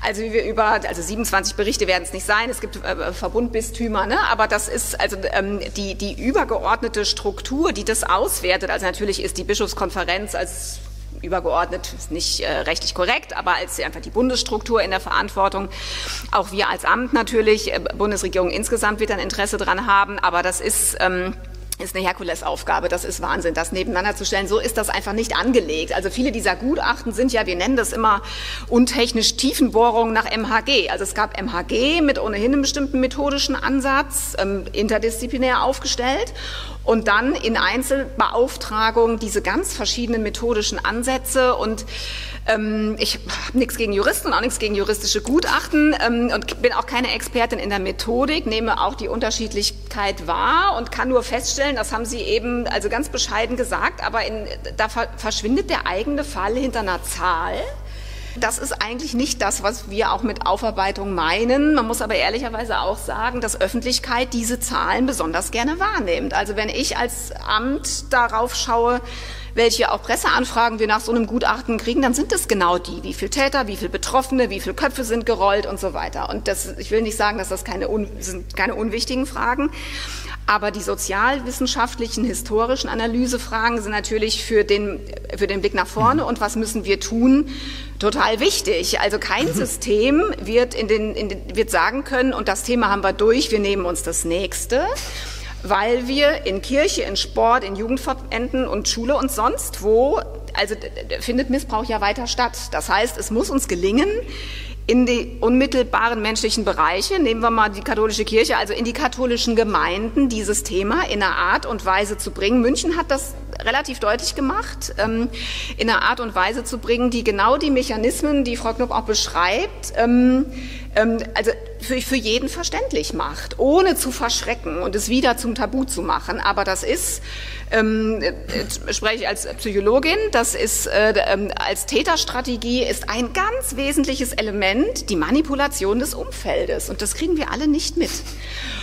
Also wie wir über, also 27 Berichte werden es nicht sein, es gibt äh, Verbundbistümer, ne? aber das ist also ähm, die, die übergeordnete Struktur, die das auswertet. Also natürlich ist die Bischofskonferenz als übergeordnet ist nicht äh, rechtlich korrekt, aber als einfach die Bundesstruktur in der Verantwortung. Auch wir als Amt natürlich, äh, Bundesregierung insgesamt wird ein Interesse daran haben, aber das ist ähm, ist eine Herkulesaufgabe, das ist Wahnsinn, das nebeneinander zu stellen. So ist das einfach nicht angelegt. Also viele dieser Gutachten sind ja, wir nennen das immer untechnisch Tiefenbohrungen nach MHG. Also es gab MHG mit ohnehin einem bestimmten methodischen Ansatz, ähm, interdisziplinär aufgestellt und dann in Einzelbeauftragung diese ganz verschiedenen methodischen Ansätze und ähm, ich habe nichts gegen Juristen und auch nichts gegen juristische Gutachten ähm, und bin auch keine Expertin in der Methodik, nehme auch die Unterschiedlichkeit wahr und kann nur feststellen, das haben Sie eben also ganz bescheiden gesagt, aber in, da verschwindet der eigene Fall hinter einer Zahl. Das ist eigentlich nicht das, was wir auch mit Aufarbeitung meinen. Man muss aber ehrlicherweise auch sagen, dass Öffentlichkeit diese Zahlen besonders gerne wahrnimmt. Also wenn ich als Amt darauf schaue, welche auch Presseanfragen wir nach so einem Gutachten kriegen, dann sind es genau die. Wie viele Täter, wie viele Betroffene, wie viele Köpfe sind gerollt und so weiter. Und das, ich will nicht sagen, dass das keine, un, sind keine unwichtigen Fragen. Aber die sozialwissenschaftlichen, historischen Analysefragen sind natürlich für den, für den Blick nach vorne und was müssen wir tun, total wichtig. Also kein System wird, in den, in den, wird sagen können, und das Thema haben wir durch, wir nehmen uns das nächste weil wir in Kirche, in Sport, in Jugendverbänden und Schule und sonst wo, also findet Missbrauch ja weiter statt. Das heißt, es muss uns gelingen, in die unmittelbaren menschlichen Bereiche, nehmen wir mal die katholische Kirche, also in die katholischen Gemeinden, dieses Thema in einer Art und Weise zu bringen. München hat das relativ deutlich gemacht, ähm, in einer Art und Weise zu bringen, die genau die Mechanismen, die Frau Knopp auch beschreibt, ähm, ähm, also für, für jeden verständlich macht, ohne zu verschrecken und es wieder zum Tabu zu machen. Aber das ist, ähm, spreche ich als Psychologin, das ist äh, ähm, als Täterstrategie ist ein ganz wesentliches Element die Manipulation des Umfeldes und das kriegen wir alle nicht mit.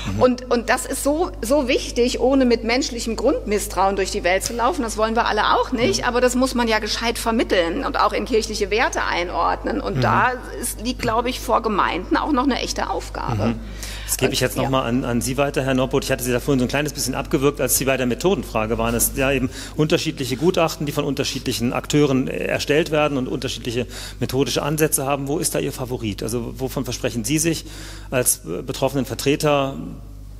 Mhm. Und, und das ist so, so wichtig, ohne mit menschlichem Grundmisstrauen durch die Welt zu laufen. Das wollen wir alle auch nicht, mhm. aber das muss man ja gescheit vermitteln und auch in kirchliche Werte einordnen. Und mhm. da ist, liegt, glaube ich, vor Gemeinden auch noch eine echte Aufgabe. Mhm. Das gebe ich jetzt nochmal ja. an, an Sie weiter, Herr Norbot. Ich hatte Sie da vorhin so ein kleines bisschen abgewürgt, als Sie bei der Methodenfrage waren. Es sind ja eben unterschiedliche Gutachten, die von unterschiedlichen Akteuren äh, erstellt werden und unterschiedliche methodische Ansätze haben. Wo ist da Ihr Favorit? Also wovon versprechen Sie sich als äh, betroffenen Vertreter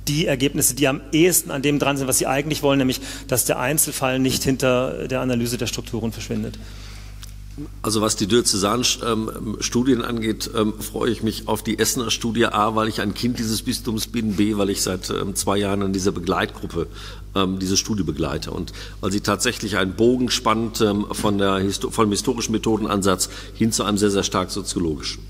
die Ergebnisse, die am ehesten an dem dran sind, was Sie eigentlich wollen, nämlich dass der Einzelfall nicht hinter der Analyse der Strukturen verschwindet? Also was die Diözesan-Studien angeht, ähm, freue ich mich auf die Essener Studie A, weil ich ein Kind dieses Bistums bin, B, weil ich seit ähm, zwei Jahren in dieser Begleitgruppe ähm, diese Studie begleite und weil sie tatsächlich einen Bogen spannt von der, vom historischen Methodenansatz hin zu einem sehr, sehr stark soziologischen.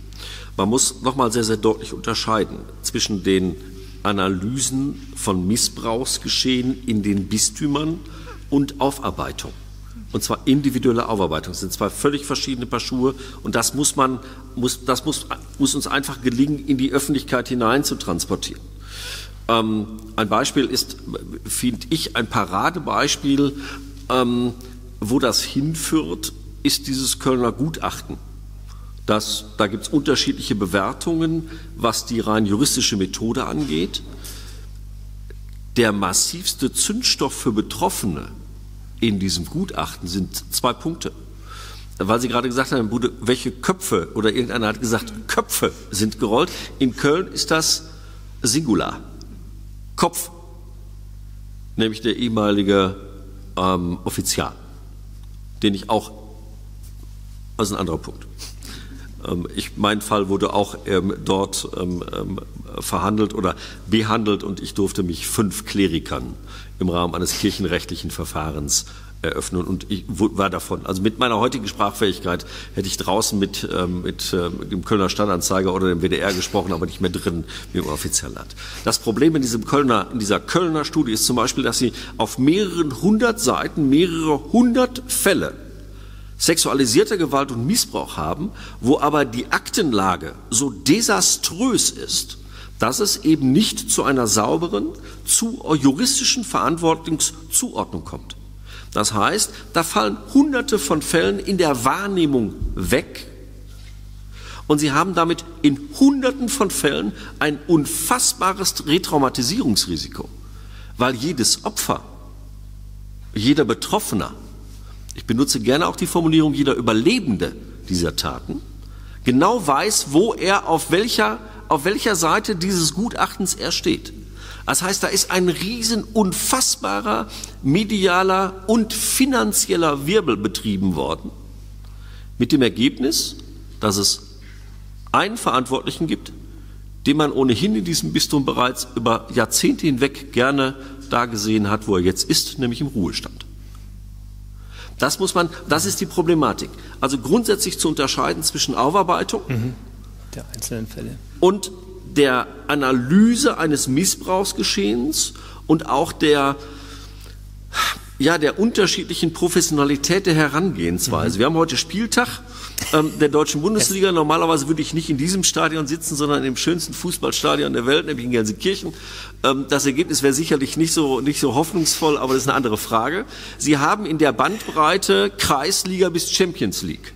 Man muss nochmal sehr, sehr deutlich unterscheiden zwischen den Analysen von Missbrauchsgeschehen in den Bistümern und Aufarbeitung. Und zwar individuelle Aufarbeitung. Das sind zwei völlig verschiedene Paar Schuhe. Und das muss man, muss, das muss, muss uns einfach gelingen, in die Öffentlichkeit hinein zu transportieren. Ähm, ein Beispiel ist, finde ich, ein Paradebeispiel, ähm, wo das hinführt, ist dieses Kölner Gutachten. Das, da gibt es unterschiedliche Bewertungen, was die rein juristische Methode angeht. Der massivste Zündstoff für Betroffene in diesem Gutachten sind zwei Punkte. Weil Sie gerade gesagt haben, Bude, welche Köpfe, oder irgendeiner hat gesagt, Köpfe sind gerollt. In Köln ist das Singular. Kopf. Nämlich der ehemalige ähm, Offizial. Den ich auch, ist ein anderer Punkt. Ähm, ich, mein Fall wurde auch ähm, dort ähm, ähm, verhandelt oder behandelt und ich durfte mich fünf Klerikern im Rahmen eines kirchenrechtlichen Verfahrens eröffnen und ich war davon. Also mit meiner heutigen Sprachfähigkeit hätte ich draußen mit, ähm, mit ähm, dem Kölner Stadtanzeiger oder dem WDR gesprochen, aber nicht mehr drin wie im Offizialland. Das Problem in, diesem Kölner, in dieser Kölner Studie ist zum Beispiel, dass sie auf mehreren hundert Seiten mehrere hundert Fälle sexualisierter Gewalt und Missbrauch haben, wo aber die Aktenlage so desaströs ist, dass es eben nicht zu einer sauberen, zu juristischen Verantwortungszuordnung kommt. Das heißt, da fallen Hunderte von Fällen in der Wahrnehmung weg und Sie haben damit in Hunderten von Fällen ein unfassbares Retraumatisierungsrisiko, weil jedes Opfer, jeder Betroffener, ich benutze gerne auch die Formulierung jeder Überlebende dieser Taten, genau weiß, wo er auf welcher auf welcher Seite dieses Gutachtens er steht. Das heißt, da ist ein riesen unfassbarer medialer und finanzieller Wirbel betrieben worden, mit dem Ergebnis, dass es einen Verantwortlichen gibt, den man ohnehin in diesem Bistum bereits über Jahrzehnte hinweg gerne da gesehen hat, wo er jetzt ist, nämlich im Ruhestand. Das muss man, das ist die Problematik. Also grundsätzlich zu unterscheiden zwischen Aufarbeitung mhm. Der einzelnen Fälle und der Analyse eines Missbrauchsgeschehens und auch der ja, der unterschiedlichen Professionalität der Herangehensweise. Mhm. Wir haben heute Spieltag ähm, der deutschen Bundesliga. Normalerweise würde ich nicht in diesem Stadion sitzen, sondern im schönsten Fußballstadion der Welt, nämlich in Gelsenkirchen. Ähm, das Ergebnis wäre sicherlich nicht so, nicht so hoffnungsvoll, aber das ist eine andere Frage. Sie haben in der Bandbreite Kreisliga bis Champions League.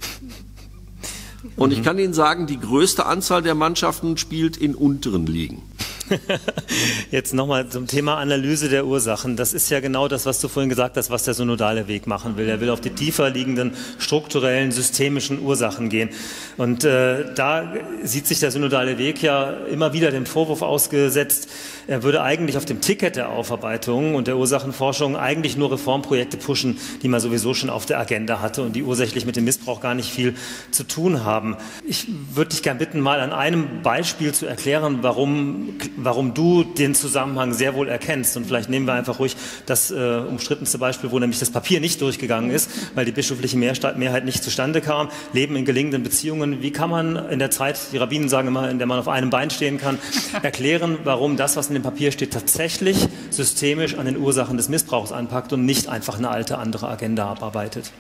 Und ich kann Ihnen sagen, die größte Anzahl der Mannschaften spielt in unteren Ligen. Jetzt nochmal zum Thema Analyse der Ursachen. Das ist ja genau das, was du vorhin gesagt hast, was der synodale Weg machen will. Er will auf die tiefer liegenden strukturellen, systemischen Ursachen gehen. Und äh, da sieht sich der synodale Weg ja immer wieder dem Vorwurf ausgesetzt, würde eigentlich auf dem Ticket der Aufarbeitung und der Ursachenforschung eigentlich nur Reformprojekte pushen, die man sowieso schon auf der Agenda hatte und die ursächlich mit dem Missbrauch gar nicht viel zu tun haben. Ich würde dich gerne bitten, mal an einem Beispiel zu erklären, warum warum du den Zusammenhang sehr wohl erkennst. Und vielleicht nehmen wir einfach ruhig das äh, umstrittenste Beispiel, wo nämlich das Papier nicht durchgegangen ist, weil die bischöfliche Mehrheit nicht zustande kam. Leben in gelingenden Beziehungen. Wie kann man in der Zeit, die Rabbinen sagen immer, in der man auf einem Bein stehen kann, erklären, warum das, was in dem Papier steht, tatsächlich systemisch an den Ursachen des Missbrauchs anpackt und nicht einfach eine alte andere Agenda abarbeitet?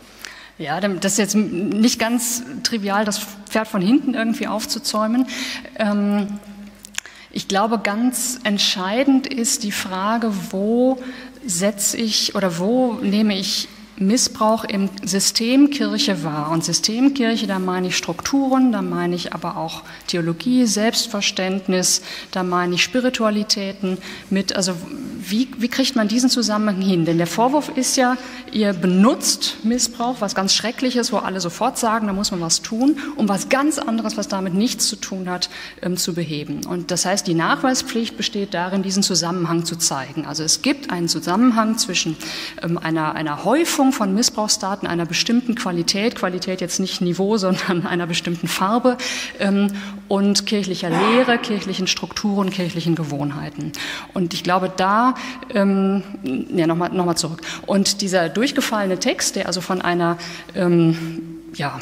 Ja, das ist jetzt nicht ganz trivial, das Pferd von hinten irgendwie aufzuzäumen. Ähm, ich glaube, ganz entscheidend ist die Frage, wo setze ich oder wo nehme ich Missbrauch im System Kirche wahr. Und Systemkirche, da meine ich Strukturen, da meine ich aber auch Theologie, Selbstverständnis, da meine ich Spiritualitäten mit, also wie, wie kriegt man diesen Zusammenhang hin? Denn der Vorwurf ist ja, ihr benutzt Missbrauch, was ganz Schreckliches, wo alle sofort sagen, da muss man was tun, um was ganz anderes, was damit nichts zu tun hat, ähm, zu beheben. Und das heißt, die Nachweispflicht besteht darin, diesen Zusammenhang zu zeigen. Also es gibt einen Zusammenhang zwischen ähm, einer, einer Häufung von Missbrauchsdaten einer bestimmten Qualität, Qualität jetzt nicht Niveau, sondern einer bestimmten Farbe ähm, und kirchlicher Lehre, kirchlichen Strukturen, kirchlichen Gewohnheiten. Und ich glaube, da ähm, ja, nochmal noch mal zurück. Und dieser durchgefallene Text, der also von einer ähm, ja,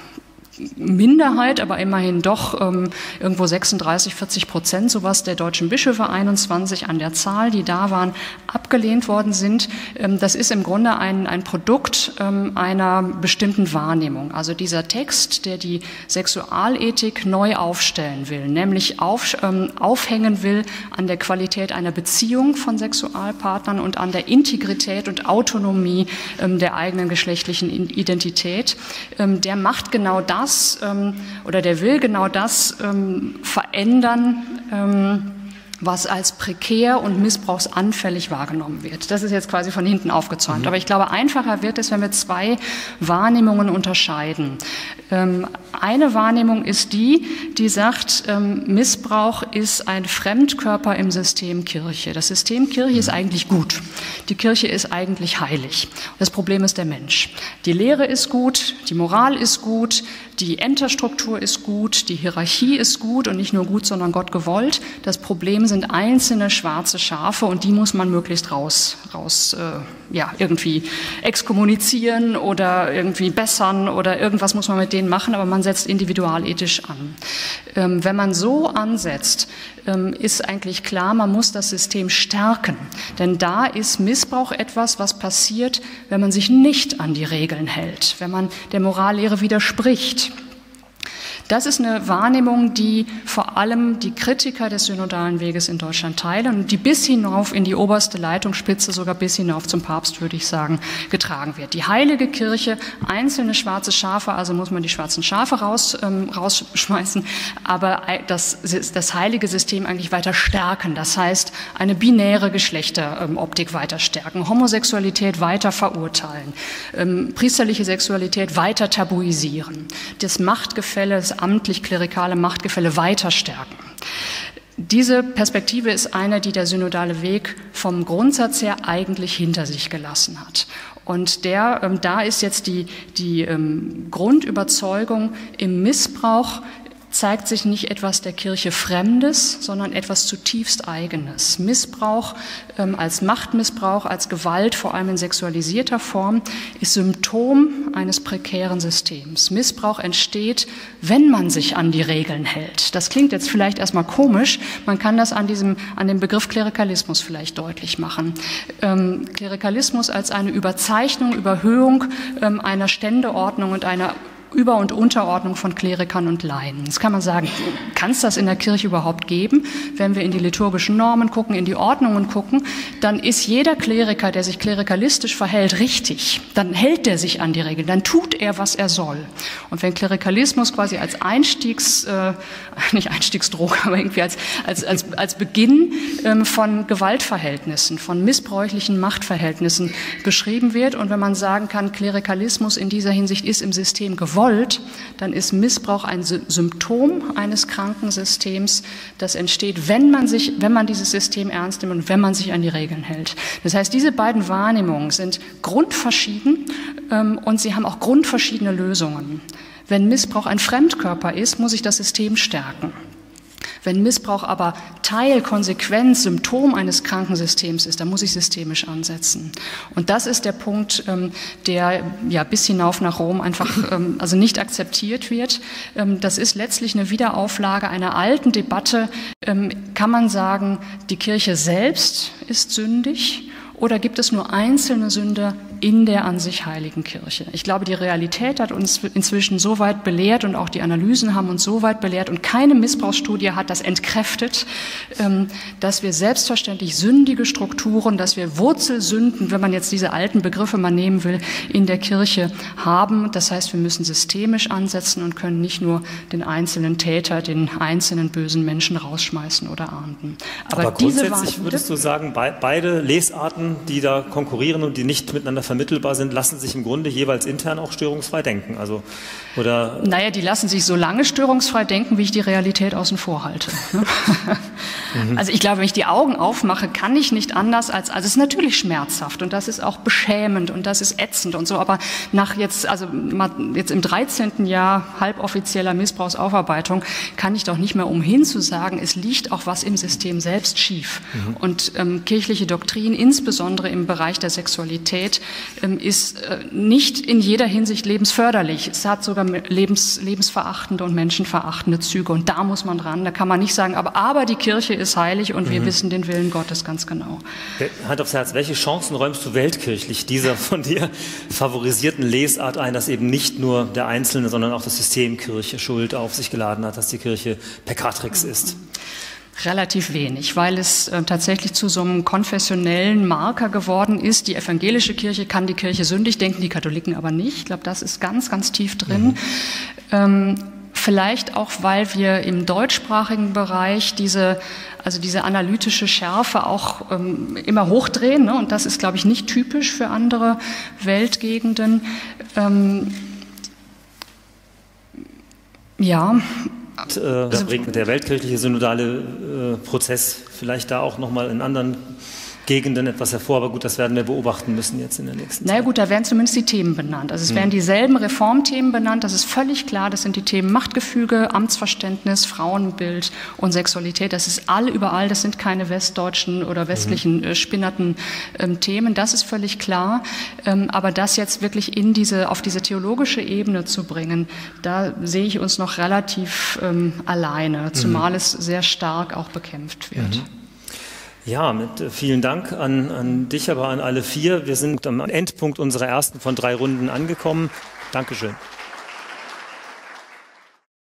Minderheit, aber immerhin doch ähm, irgendwo 36, 40 Prozent, sowas der deutschen Bischöfe, 21 an der Zahl, die da waren, abgelehnt worden sind. Ähm, das ist im Grunde ein, ein Produkt ähm, einer bestimmten Wahrnehmung. Also dieser Text, der die Sexualethik neu aufstellen will, nämlich auf, ähm, aufhängen will an der Qualität einer Beziehung von Sexualpartnern und an der Integrität und Autonomie ähm, der eigenen geschlechtlichen Identität, ähm, der macht genau das, das ähm, oder der will genau das ähm, verändern, ähm, was als prekär und missbrauchsanfällig wahrgenommen wird. Das ist jetzt quasi von hinten aufgezäumt. Mhm. Aber ich glaube, einfacher wird es, wenn wir zwei Wahrnehmungen unterscheiden. Ähm, eine Wahrnehmung ist die, die sagt, ähm, Missbrauch ist ein Fremdkörper im System Kirche. Das System Kirche ist eigentlich gut. Die Kirche ist eigentlich heilig. Das Problem ist der Mensch. Die Lehre ist gut, die Moral ist gut, die Enterstruktur ist gut, die Hierarchie ist gut und nicht nur gut, sondern Gott gewollt. Das Problem sind einzelne schwarze Schafe und die muss man möglichst raus, raus äh, ja, irgendwie exkommunizieren oder irgendwie bessern oder irgendwas muss man mit denen machen, aber man setzt individualethisch an. Ähm, wenn man so ansetzt, ähm, ist eigentlich klar, man muss das System stärken. Denn da ist Missbrauch etwas, was passiert, wenn man sich nicht an die Regeln hält, wenn man der Morallehre widerspricht. Das ist eine Wahrnehmung, die vor allem die Kritiker des synodalen Weges in Deutschland teilen und die bis hinauf in die oberste Leitungsspitze, sogar bis hinauf zum Papst, würde ich sagen, getragen wird. Die heilige Kirche, einzelne schwarze Schafe, also muss man die schwarzen Schafe raus, ähm, rausschmeißen, aber das, das heilige System eigentlich weiter stärken. Das heißt, eine binäre Geschlechteroptik weiter stärken, Homosexualität weiter verurteilen, ähm, priesterliche Sexualität weiter tabuisieren, das Machtgefälle, das amtlich-klerikale Machtgefälle weiter stärken. Diese Perspektive ist eine, die der synodale Weg vom Grundsatz her eigentlich hinter sich gelassen hat. Und der, ähm, da ist jetzt die, die ähm, Grundüberzeugung im Missbrauch zeigt sich nicht etwas der Kirche Fremdes, sondern etwas zutiefst Eigenes. Missbrauch ähm, als Machtmissbrauch, als Gewalt, vor allem in sexualisierter Form, ist Symptom eines prekären Systems. Missbrauch entsteht, wenn man sich an die Regeln hält. Das klingt jetzt vielleicht erstmal komisch. Man kann das an diesem, an dem Begriff Klerikalismus vielleicht deutlich machen. Ähm, Klerikalismus als eine Überzeichnung, Überhöhung ähm, einer Ständeordnung und einer über- und Unterordnung von Klerikern und Laien. Jetzt kann man sagen, kann es das in der Kirche überhaupt geben? Wenn wir in die liturgischen Normen gucken, in die Ordnungen gucken, dann ist jeder Kleriker, der sich klerikalistisch verhält, richtig. Dann hält er sich an die Regeln, dann tut er, was er soll. Und wenn Klerikalismus quasi als Einstiegs, äh, nicht Einstiegsdroge, aber irgendwie als, als, als, als Beginn ähm, von Gewaltverhältnissen, von missbräuchlichen Machtverhältnissen beschrieben wird und wenn man sagen kann, Klerikalismus in dieser Hinsicht ist im System gewollt, gewollt, dann ist Missbrauch ein Symptom eines Krankensystems, das entsteht, wenn man sich, wenn man dieses System ernst nimmt und wenn man sich an die Regeln hält. Das heißt, diese beiden Wahrnehmungen sind grundverschieden ähm, und sie haben auch grundverschiedene Lösungen. Wenn Missbrauch ein Fremdkörper ist, muss ich das System stärken. Wenn Missbrauch aber Teil, Konsequenz, Symptom eines Krankensystems ist, dann muss ich systemisch ansetzen. Und das ist der Punkt, ähm, der ja bis hinauf nach Rom einfach ähm, also nicht akzeptiert wird. Ähm, das ist letztlich eine Wiederauflage einer alten Debatte. Kann man sagen, die Kirche selbst ist sündig? Oder gibt es nur einzelne Sünder in der an sich heiligen Kirche? Ich glaube, die Realität hat uns inzwischen so weit belehrt und auch die Analysen haben uns so weit belehrt und keine Missbrauchsstudie hat das entkräftet, ähm, dass wir selbstverständlich sündige Strukturen, dass wir Wurzelsünden, wenn man jetzt diese alten Begriffe mal nehmen will, in der Kirche haben. Das heißt, wir müssen systemisch ansetzen und können nicht nur den einzelnen Täter, den einzelnen bösen Menschen rausschmeißen oder ahnden. Aber, Aber grundsätzlich würdest du sagen, beide Lesarten die da konkurrieren und die nicht miteinander vermittelbar sind, lassen sich im Grunde jeweils intern auch störungsfrei denken. Also, oder naja, die lassen sich so lange störungsfrei denken, wie ich die Realität außen vor halte. Ne? mhm. Also ich glaube, wenn ich die Augen aufmache, kann ich nicht anders als, also es ist natürlich schmerzhaft und das ist auch beschämend und das ist ätzend und so, aber nach jetzt, also jetzt im 13. Jahr halboffizieller Missbrauchsaufarbeitung kann ich doch nicht mehr umhin zu sagen, es liegt auch was im System selbst schief. Mhm. Und ähm, kirchliche Doktrin, insbesondere insbesondere im Bereich der Sexualität, ähm, ist äh, nicht in jeder Hinsicht lebensförderlich. Es hat sogar lebens, lebensverachtende und menschenverachtende Züge. Und da muss man dran. Da kann man nicht sagen, aber, aber die Kirche ist heilig und mhm. wir wissen den Willen Gottes ganz genau. Hand aufs Herz, welche Chancen räumst du weltkirchlich dieser von dir favorisierten Lesart ein, dass eben nicht nur der Einzelne, sondern auch das System Kirche Schuld auf sich geladen hat, dass die Kirche Pekatrix ist? Relativ wenig, weil es äh, tatsächlich zu so einem konfessionellen Marker geworden ist. Die evangelische Kirche kann die Kirche sündig, denken die Katholiken aber nicht. Ich glaube, das ist ganz, ganz tief drin. Mhm. Ähm, vielleicht auch, weil wir im deutschsprachigen Bereich diese, also diese analytische Schärfe auch ähm, immer hochdrehen. Ne? Und das ist, glaube ich, nicht typisch für andere Weltgegenden. Ähm, ja, da bringt der weltkirchliche synodale äh, Prozess vielleicht da auch nochmal in anderen Gegenden etwas hervor. Aber gut, das werden wir beobachten müssen jetzt in der nächsten Zeit. Na naja, gut, da werden zumindest die Themen benannt. Also es hm. werden dieselben Reformthemen benannt. Das ist völlig klar. Das sind die Themen Machtgefüge, Amtsverständnis, Frauenbild und Sexualität. Das ist all überall. Das sind keine westdeutschen oder westlichen mhm. spinnerten ähm, Themen. Das ist völlig klar. Ähm, aber das jetzt wirklich in diese, auf diese theologische Ebene zu bringen, da sehe ich uns noch relativ ähm, alleine, zumal mhm. es sehr stark auch bekämpft wird. Mhm. Ja, mit äh, vielen Dank an, an dich, aber an alle vier. Wir sind am Endpunkt unserer ersten von drei Runden angekommen. Dankeschön.